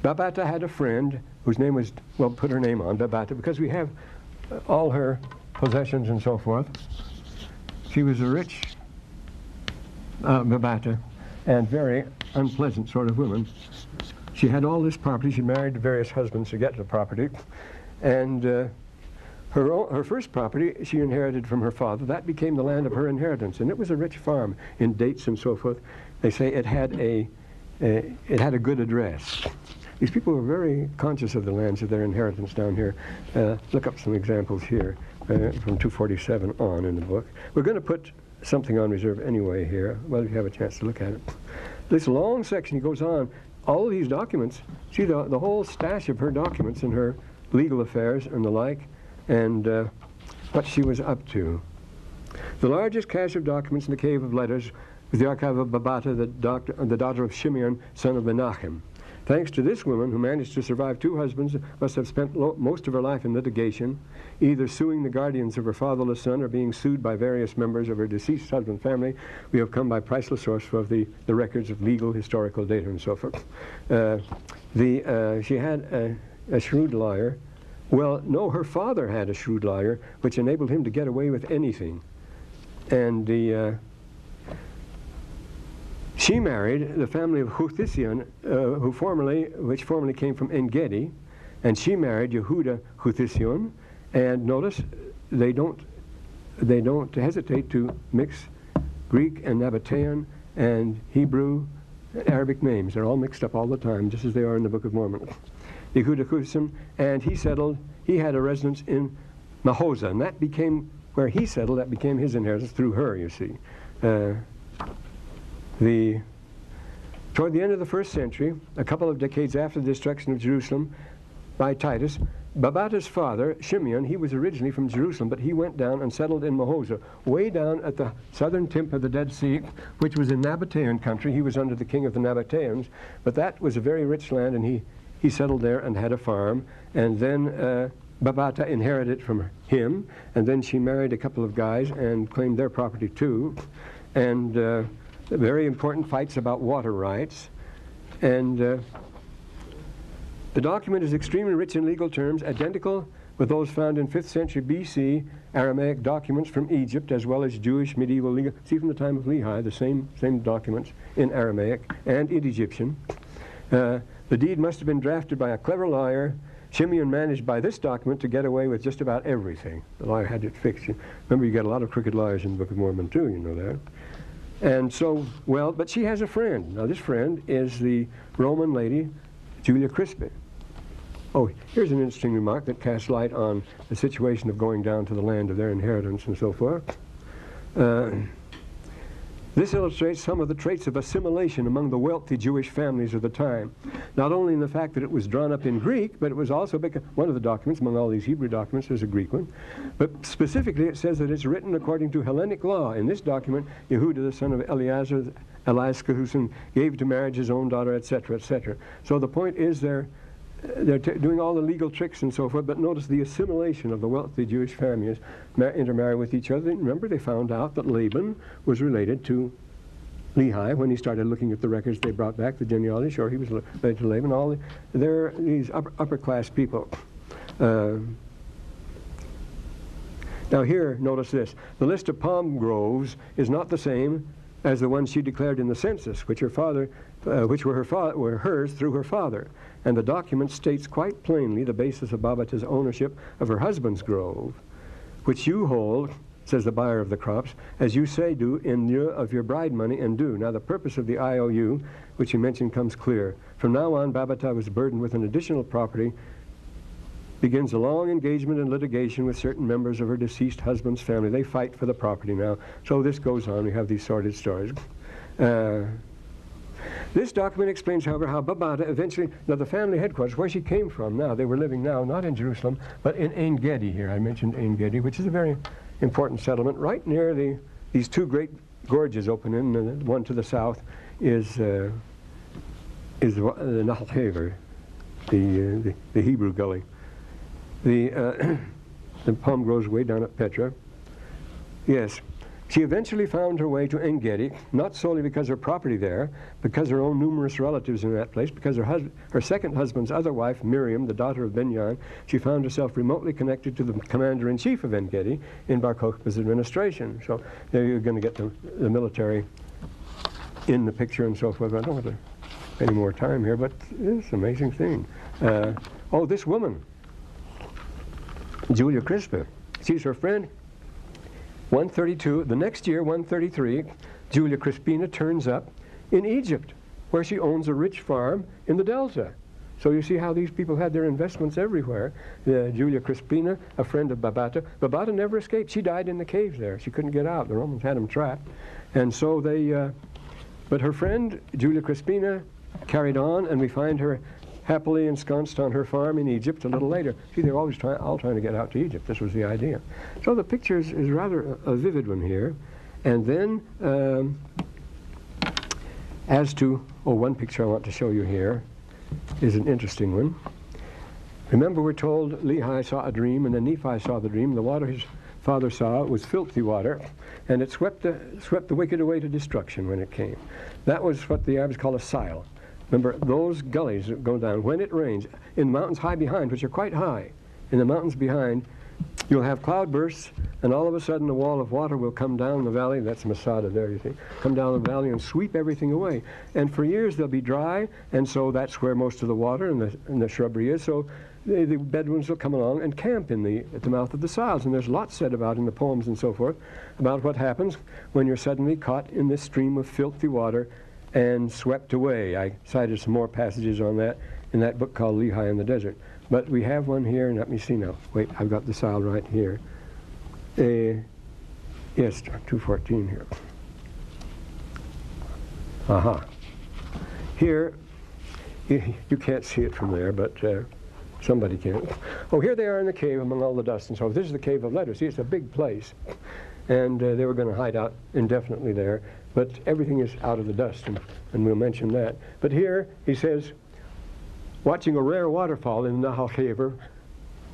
Speaker 1: Babata had a friend whose name was, well, put her name on, Babata, because we have uh, all her possessions and so forth. She was a rich uh, Babata and very unpleasant sort of woman. She had all this property. She married various husbands to get the property. And uh, her, own, her first property she inherited from her father. That became the land of her inheritance. And it was a rich farm in dates and so forth. They say it had a, a it had a good address. These people were very conscious of the lands of their inheritance down here. Uh, look up some examples here uh, from 247 on in the book. We're going to put something on reserve anyway here. Well, you have a chance to look at it. This long section goes on. All these documents, see the, the whole stash of her documents and her legal affairs and the like, and uh, what she was up to. The largest cache of documents in the Cave of Letters was the archive of Babata, the, doctor, the daughter of Shimeon, son of Menachem. Thanks to this woman, who managed to survive two husbands, must have spent most of her life in litigation, either suing the guardians of her fatherless son or being sued by various members of her deceased husband's family. We have come by priceless source of the, the records of legal historical data and so forth. Uh, the, uh, she had a, a shrewd liar. Well, no, her father had a shrewd liar, which enabled him to get away with anything. And the uh, she married the family of Huthision, uh, who formerly, which formerly came from Engedi, and she married Yehuda Huthision. And notice, they don't, they don't hesitate to mix Greek and Nabatean and Hebrew, Arabic names. They're all mixed up all the time, just as they are in the Book of Mormon. Yehuda Huthision, and he settled. He had a residence in Mahoza, and that became where he settled. That became his inheritance through her. You see. Uh, the, toward the end of the first century, a couple of decades after the destruction of Jerusalem by Titus, Babata's father, Shimeon, he was originally from Jerusalem, but he went down and settled in Mahoza, way down at the southern tip of the Dead Sea, which was in Nabatean country. He was under the king of the Nabateans, but that was a very rich land, and he, he settled there and had a farm. And then uh, Babata inherited it from him, and then she married a couple of guys and claimed their property too. And uh, very important fights about water rights. And uh, the document is extremely rich in legal terms, identical with those found in 5th century BC Aramaic documents from Egypt, as well as Jewish medieval legal. See, from the time of Lehi, the same, same documents in Aramaic and in Egyptian. Uh, the deed must have been drafted by a clever lawyer. Shimeon managed by this document to get away with just about everything. The lawyer had it fixed. Remember, you get a lot of crooked lawyers in the Book of Mormon, too, you know that. And so, well, but she has a friend. Now, this friend is the Roman lady, Julia Crispi. Oh, here's an interesting remark that casts light on the situation of going down to the land of their inheritance and so forth. Uh, this illustrates some of the traits of assimilation among the wealthy Jewish families of the time. Not only in the fact that it was drawn up in Greek, but it was also one of the documents, among all these Hebrew documents, there's a Greek one. But specifically, it says that it's written according to Hellenic law. In this document, Yehuda, the son of Eleazar, Eliascahusin, gave to marriage his own daughter, etc., etc. So the point is there they're doing all the legal tricks and so forth, but notice the assimilation of the wealthy Jewish families intermarry with each other. Remember, they found out that Laban was related to Lehi when he started looking at the records they brought back, the genealogy. Sure, he was related to Laban. All the, they're these upper, upper class people. Uh, now here, notice this. The list of palm groves is not the same as the ones she declared in the census, which her father, uh, which were her were hers through her father and the document states quite plainly the basis of Babata's ownership of her husband's grove, which you hold, says the buyer of the crops, as you say do in lieu of your bride money and due. Now the purpose of the IOU, which you mentioned, comes clear. From now on, Babata was burdened with an additional property, begins a long engagement in litigation with certain members of her deceased husband's family. They fight for the property now. So this goes on. We have these sordid stories. Uh, this document explains, however, how Babata eventually, now the family headquarters, where she came from now, they were living now not in Jerusalem, but in Ein Gedi here. I mentioned Ein Gedi, which is a very important settlement right near the, these two great gorges open in, and the one to the south is uh, is the, the Nahal Hever, the, uh, the the Hebrew gully. The uh, the palm grows way down at Petra. Yes, she eventually found her way to En Gedi, not solely because her property there, because her own numerous relatives in that place, because her, hus- her second husband's other wife, Miriam, the daughter of Benyan, she found herself remotely connected to the commander-in-chief of En Gedi in Bar Kokhba's administration. So there you're going to get the, the military in the picture and so forth. I don't have to any more time here, but it's an amazing thing. Uh, oh, this woman, Julia Crispa, she's her friend 132, the next year, 133, Julia Crispina turns up in Egypt, where she owns a rich farm in the Delta. So you see how these people had their investments everywhere. Uh, Julia Crispina, a friend of Babata. Babata never escaped. She died in the caves there. She couldn't get out. The Romans had him trapped. And so they, uh, but her friend, Julia Crispina, carried on, and we find her happily ensconced on her farm in Egypt a little later. See, they're always trying, all trying to get out to Egypt. This was the idea. So the picture is, is rather a, a vivid one here. And then, um, as to, oh, one picture I want to show you here is an interesting one. Remember, we're told Lehi saw a dream, and then Nephi saw the dream. The water his father saw was filthy water, and it swept the, swept the wicked away to destruction when it came. That was what the Arabs call a sile. Remember, those gullies that go down, when it rains, in the mountains high behind, which are quite high, in the mountains behind, you'll have cloudbursts, and all of a sudden a wall of water will come down the valley. That's Masada there, you see. Come down the valley and sweep everything away. And for years they'll be dry, and so that's where most of the water and the, and the shrubbery is. So the, the Bedouins will come along and camp in the, at the mouth of the Siles. And there's lots said about in the poems and so forth about what happens when you're suddenly caught in this stream of filthy water and swept away. I cited some more passages on that in that book called Lehi in the Desert. But we have one here, and let me see now. Wait, I've got the Sile right here. Uh, yes, 214 here. Aha. Here, you, you, can't see it from there, but uh, somebody can. Oh, here they are in the cave among all the dust and so This is the Cave of Letters. See, it's a big place. And uh, they were going to hide out indefinitely there, but everything is out of the dust, and, and we'll mention that. But here, he says, watching a rare waterfall in the Nahal Hever,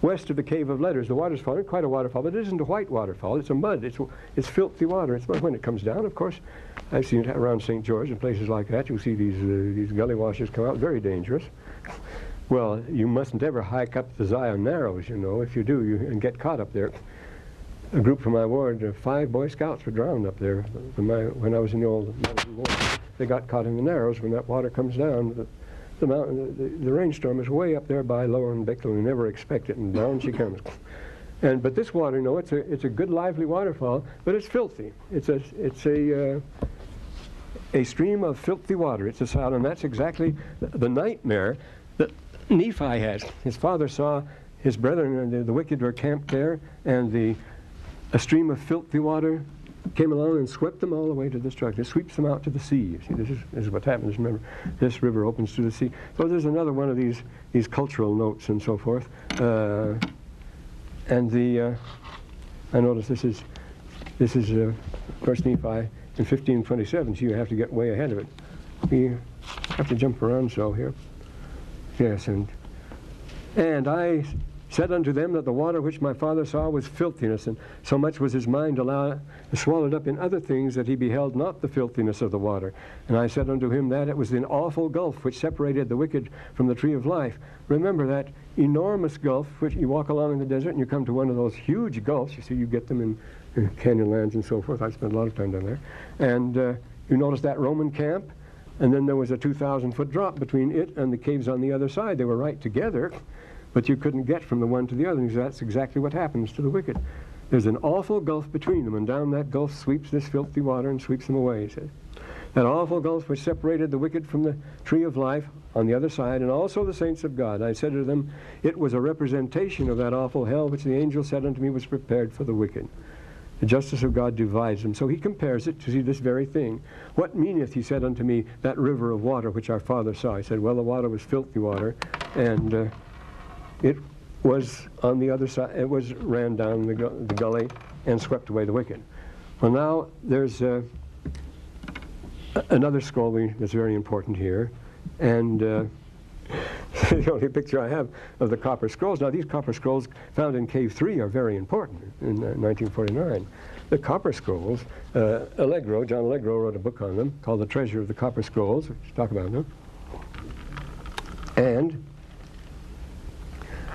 Speaker 1: west of the Cave of Letters. The water's falling, quite a waterfall, but it isn't a white waterfall. It's a mud. It's, it's filthy water. It's when it comes down, of course. I've seen it around St. George and places like that. You'll see these, uh, these gully washes come out, very dangerous. Well, you mustn't ever hike up the Zion Narrows, you know. If you do, you and get caught up there. A group from my ward, five Boy Scouts were drowned up there when, my, when I was in the old mountain ward. They got caught in the Narrows when that water comes down. The, the mountain, the, the, rainstorm is way up there by Lower and Bickel. You never expect it, and down she comes. And but this water, know, it's a it's a good lively waterfall, but it's filthy. It's a it's a uh, a stream of filthy water. It's a sound, and that's exactly the, nightmare that Nephi has. His father saw his brethren and the, the wicked were camped there, and the a stream of filthy water came along and swept them all the way to destruction. It sweeps them out to the sea. You see, this is, this is what happens. Remember, this river opens to the sea. So there's another one of these, these cultural notes and so forth. Uh, and the, uh, I notice this is, this is, uh, course, Nephi in 1527, so you have to get way ahead of it. We have to jump around so here. Yes, and, and I said unto them that the water which my father saw was filthiness, and so much was his mind allowed, swallowed up in other things that he beheld not the filthiness of the water. And I said unto him that it was an awful gulf which separated the wicked from the tree of life. Remember that enormous gulf which you walk along in the desert and you come to one of those huge gulfs. You see, you get them in, in Canyonlands and so forth. I spent a lot of time down there. And uh, you notice that Roman camp, and then there was a 2,000 foot drop between it and the caves on the other side. They were right together but you couldn't get from the one to the other. And that's exactly what happens to the wicked. There's an awful gulf between them, and down that gulf sweeps this filthy water and sweeps them away, he says. That awful gulf which separated the wicked from the tree of life on the other side, and also the saints of God. I said to them, It was a representation of that awful hell which the angel said unto me was prepared for the wicked. The justice of God divides them. So he compares it to see this very thing. What meaneth, he said unto me, that river of water which our father saw? I said, Well, the water was filthy water, and uh, it was on the other side, it was ran down the, the gully and swept away the wicked. Well, now there's, uh, another scroll we, that's very important here, and uh, the only picture I have of the copper scrolls. Now, these copper scrolls found in Cave 3 are very important in uh, 1949. The copper scrolls, uh, Allegro, John Allegro wrote a book on them called The Treasure of the Copper Scrolls. Let's talk about them. And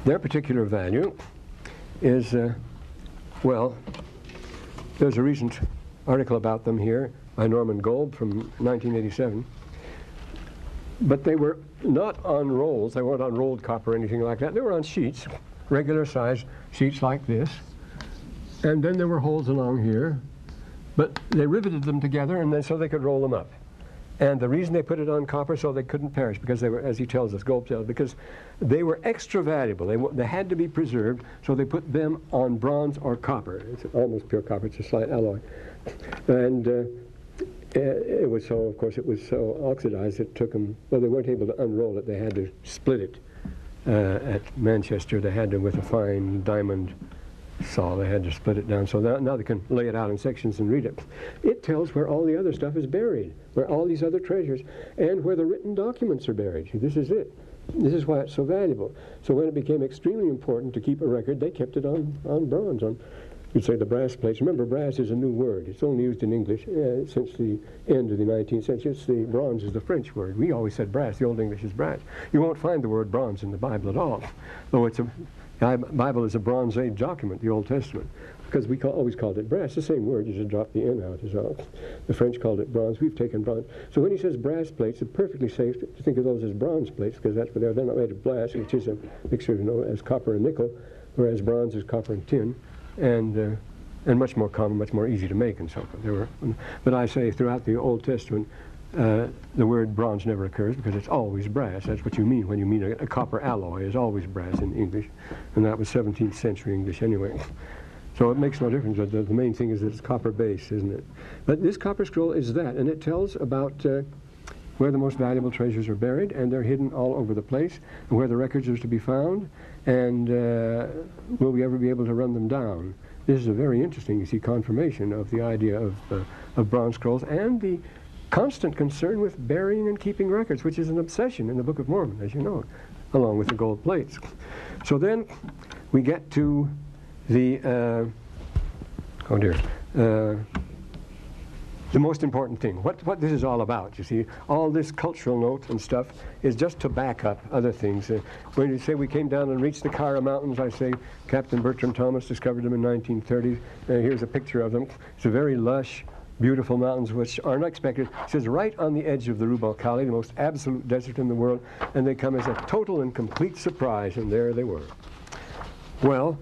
Speaker 1: their particular value is, uh, well, there's a recent article about them here by Norman Golb from 1987. But they were not on rolls. They weren't on rolled copper or anything like that. They were on sheets, regular size sheets like this. And then there were holes along here. But they riveted them together and then so they could roll them up. And the reason they put it on copper so they couldn't perish, because they were, as he tells us, Golb tells, because they were extra valuable. They, they had to be preserved, so they put them on bronze or copper. It's almost pure copper. It's a slight alloy. And uh, It was so, of course, it was so oxidized, it took them, well, they weren't able to unroll it. They had to split it uh, at Manchester. They had to, with a fine diamond saw, they had to split it down. So now, now they can lay it out in sections and read it. It tells where all the other stuff is buried, where all these other treasures, and where the written documents are buried. This is it. This is why it's so valuable. So when it became extremely important to keep a record, they kept it on, on bronze, on You'd say the brass plates. Remember, brass is a new word. It's only used in English uh, since the end of the 19th century. It's the bronze is the French word. We always said brass. The Old English is brass. You won't find the word bronze in the Bible at all, though it's a the Bible is a Bronze Age document, the Old Testament, because we call, always called it brass. The same word. You just drop the n out is all. The French called it bronze. We've taken bronze. So when he says brass plates, it's perfectly safe to think of those as bronze plates because that's what they're. They're not made of glass, which is a mixture, you know, as copper and nickel, whereas bronze is copper and tin, and. Uh, and much more common, much more easy to make and so forth. There were, but I say throughout the Old Testament, uh, the word bronze never occurs because it's always brass. That's what you mean when you mean a, a copper alloy is always brass in English, and that was 17th century English anyway. So it makes no difference. The, the main thing is that it's copper base, isn't it? But this copper scroll is that, and it tells about uh, where the most valuable treasures are buried, and they're hidden all over the place, and where the records are to be found, and uh, will we ever be able to run them down? This is a very interesting, you see, confirmation of the idea of, uh, of bronze scrolls and the constant concern with burying and keeping records, which is an obsession in the Book of Mormon, as you know, along with the gold plates. So then we get to the, uh, oh dear, uh, the most important thing, what, what this is all about, you see, all this cultural note and stuff is just to back up other things. Uh, when you say we came down and reached the Qara Mountains, I say Captain Bertram Thomas discovered them in 1930. Uh, here's a picture of them. It's a very lush, beautiful mountains which are unexpected. It says right on the edge of the Rub al Khali, the most absolute desert in the world, and they come as a total and complete surprise, and there they were. Well,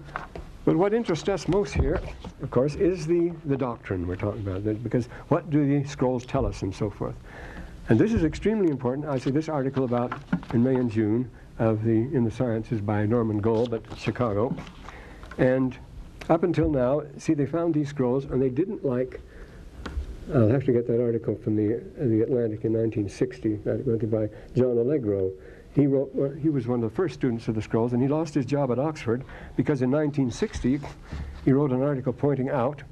Speaker 1: but what interests us most here, of course, is the, the doctrine we're talking about, because what do the scrolls tell us and so forth. And this is extremely important. I see this article about in May and June of the in the Sciences by Norman Golb at Chicago. And up until now, see, they found these scrolls and they didn't like. I'll have to get that article from the uh, the Atlantic in 1960, that written by John Allegro. He wrote. he was one of the first students of the scrolls, and he lost his job at Oxford because in 1960 he wrote an article pointing out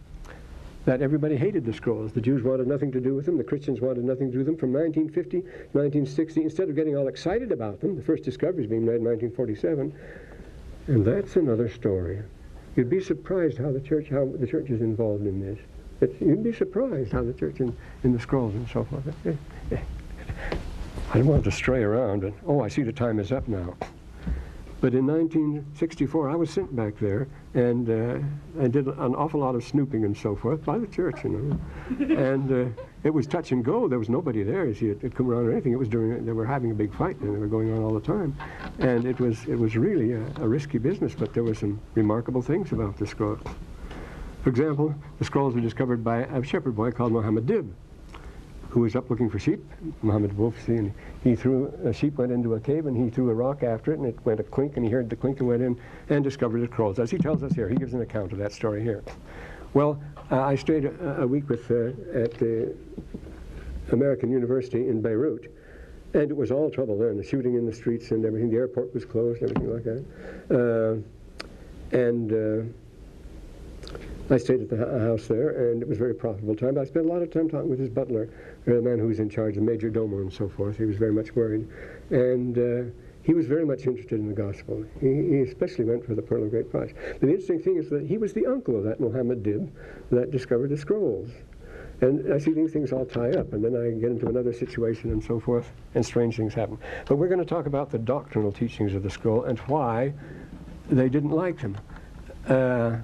Speaker 1: that everybody hated the scrolls. The Jews wanted nothing to do with them. The Christians wanted nothing to do with them. From 1950 to 1960, instead of getting all excited about them, the first discoveries being made in 1947, and that's another story. You'd be surprised how the church, how the church is involved in this. You'd be surprised how the church in, in the scrolls and so forth. I don't want to stray around, but oh, I see the time is up now. But in 1964, I was sent back there, and uh, I did an awful lot of snooping and so forth by the church, you know. and uh, it was touch and go. There was nobody there. You see, it, it come around or anything. It was during they were having a big fight, and they were going on all the time. And it was it was really a, a risky business, but there were some remarkable things about the scroll. For example, the scrolls were discovered by a shepherd boy called Muhammad Dib who was up looking for sheep, Muhammad Wolfsi, and he threw, a sheep went into a cave and he threw a rock after it and it went a clink and he heard the clink and went in and discovered the scrolls. As he tells us here, he gives an account of that story here. Well, uh, I stayed a, a week with, uh, at the American University in Beirut, and it was all trouble then, the shooting in the streets and everything. The airport was closed, everything like that. Uh, and uh, I stayed at the house there, and it was a very profitable time. But I spent a lot of time talking with his butler, the man who was in charge, the major domo and so forth. He was very much worried. And uh, he was very much interested in the gospel. He, he especially went for the Pearl of Great Price. But the interesting thing is that he was the uncle of that Muhammad Dib that discovered the scrolls. And I see these things all tie up, and then I get into another situation and so forth, and strange things happen. But we're going to talk about the doctrinal teachings of the scroll and why they didn't like them. Uh,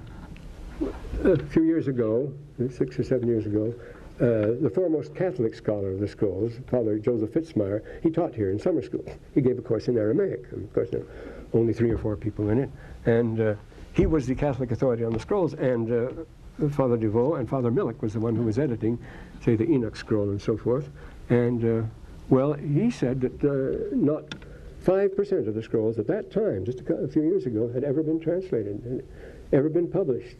Speaker 1: a few years ago, six or seven years ago, uh, the foremost Catholic scholar of the scrolls, Father Joseph Fitzmyer, he taught here in summer school. He gave a course in Aramaic. Of course, there were only three or four people in it. And uh, he was the Catholic authority on the scrolls, and uh, Father de Vaux and Father Milik was the one who was editing, say, the Enoch scroll and so forth. And, uh, well, he said that uh, not 5% of the scrolls at that time, just a few years ago, had ever been translated, ever been published.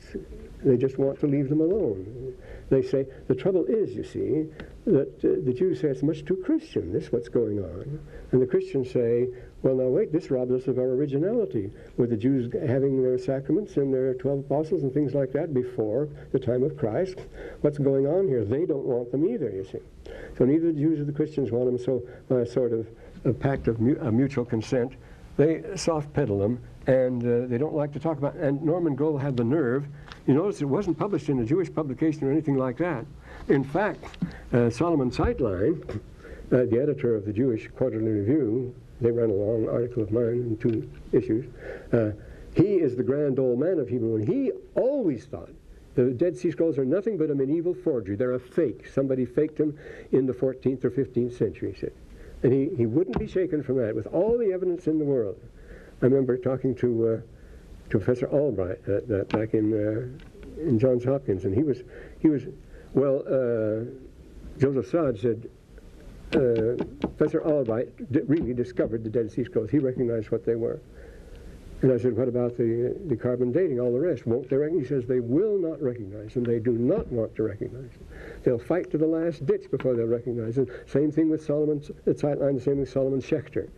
Speaker 1: They just want to leave them alone. They say, the trouble is, you see, that uh, the Jews say it's much too Christian, this is what's going on. And the Christians say, well, now wait, this robs us of our originality, with the Jews having their sacraments and their 12 apostles and things like that before the time of Christ. What's going on here? They don't want them either, you see. So neither the Jews or the Christians want them, so uh, sort of a pact of mu- mutual consent. They soft pedal them, and uh, they don't like to talk about. And Norman Golb had the nerve. You notice it wasn't published in a Jewish publication or anything like that. In fact, uh, Solomon Zeitlin, uh, the editor of the Jewish Quarterly Review, they ran a long article of mine in two issues. Uh, he is the grand old man of Hebrew, and he always thought the Dead Sea Scrolls are nothing but a medieval forgery. They're a fake. Somebody faked them in the 14th or 15th century, he said. And he, he wouldn't be shaken from that with all the evidence in the world. I remember talking to, uh, to Professor Albright uh, that back in, uh, in Johns Hopkins, and he was, he was well, uh, Joseph Sod said, uh, Professor Albright really discovered the Dead Sea Scrolls. He recognized what they were. And I said, what about the, the carbon dating, all the rest? Won't they recognize? He says, they will not recognize them. They do not want to recognize them. They'll fight to the last ditch before they'll recognize them. Same thing with Solomon's, the the same with Solomon Schechter,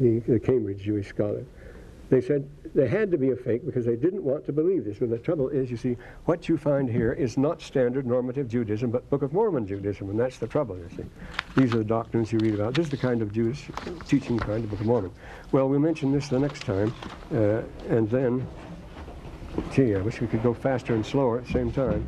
Speaker 1: the, the Cambridge Jewish scholar. They said they had to be a fake because they didn't want to believe this. But the trouble is, you see, what you find here is not standard normative Judaism, but Book of Mormon Judaism, and that's the trouble, you see. These are the doctrines you read about. This is the kind of Jewish teaching find in Book of Mormon. Well, we'll mention this the next time, uh, and then, gee, I wish we could go faster and slower at the same time.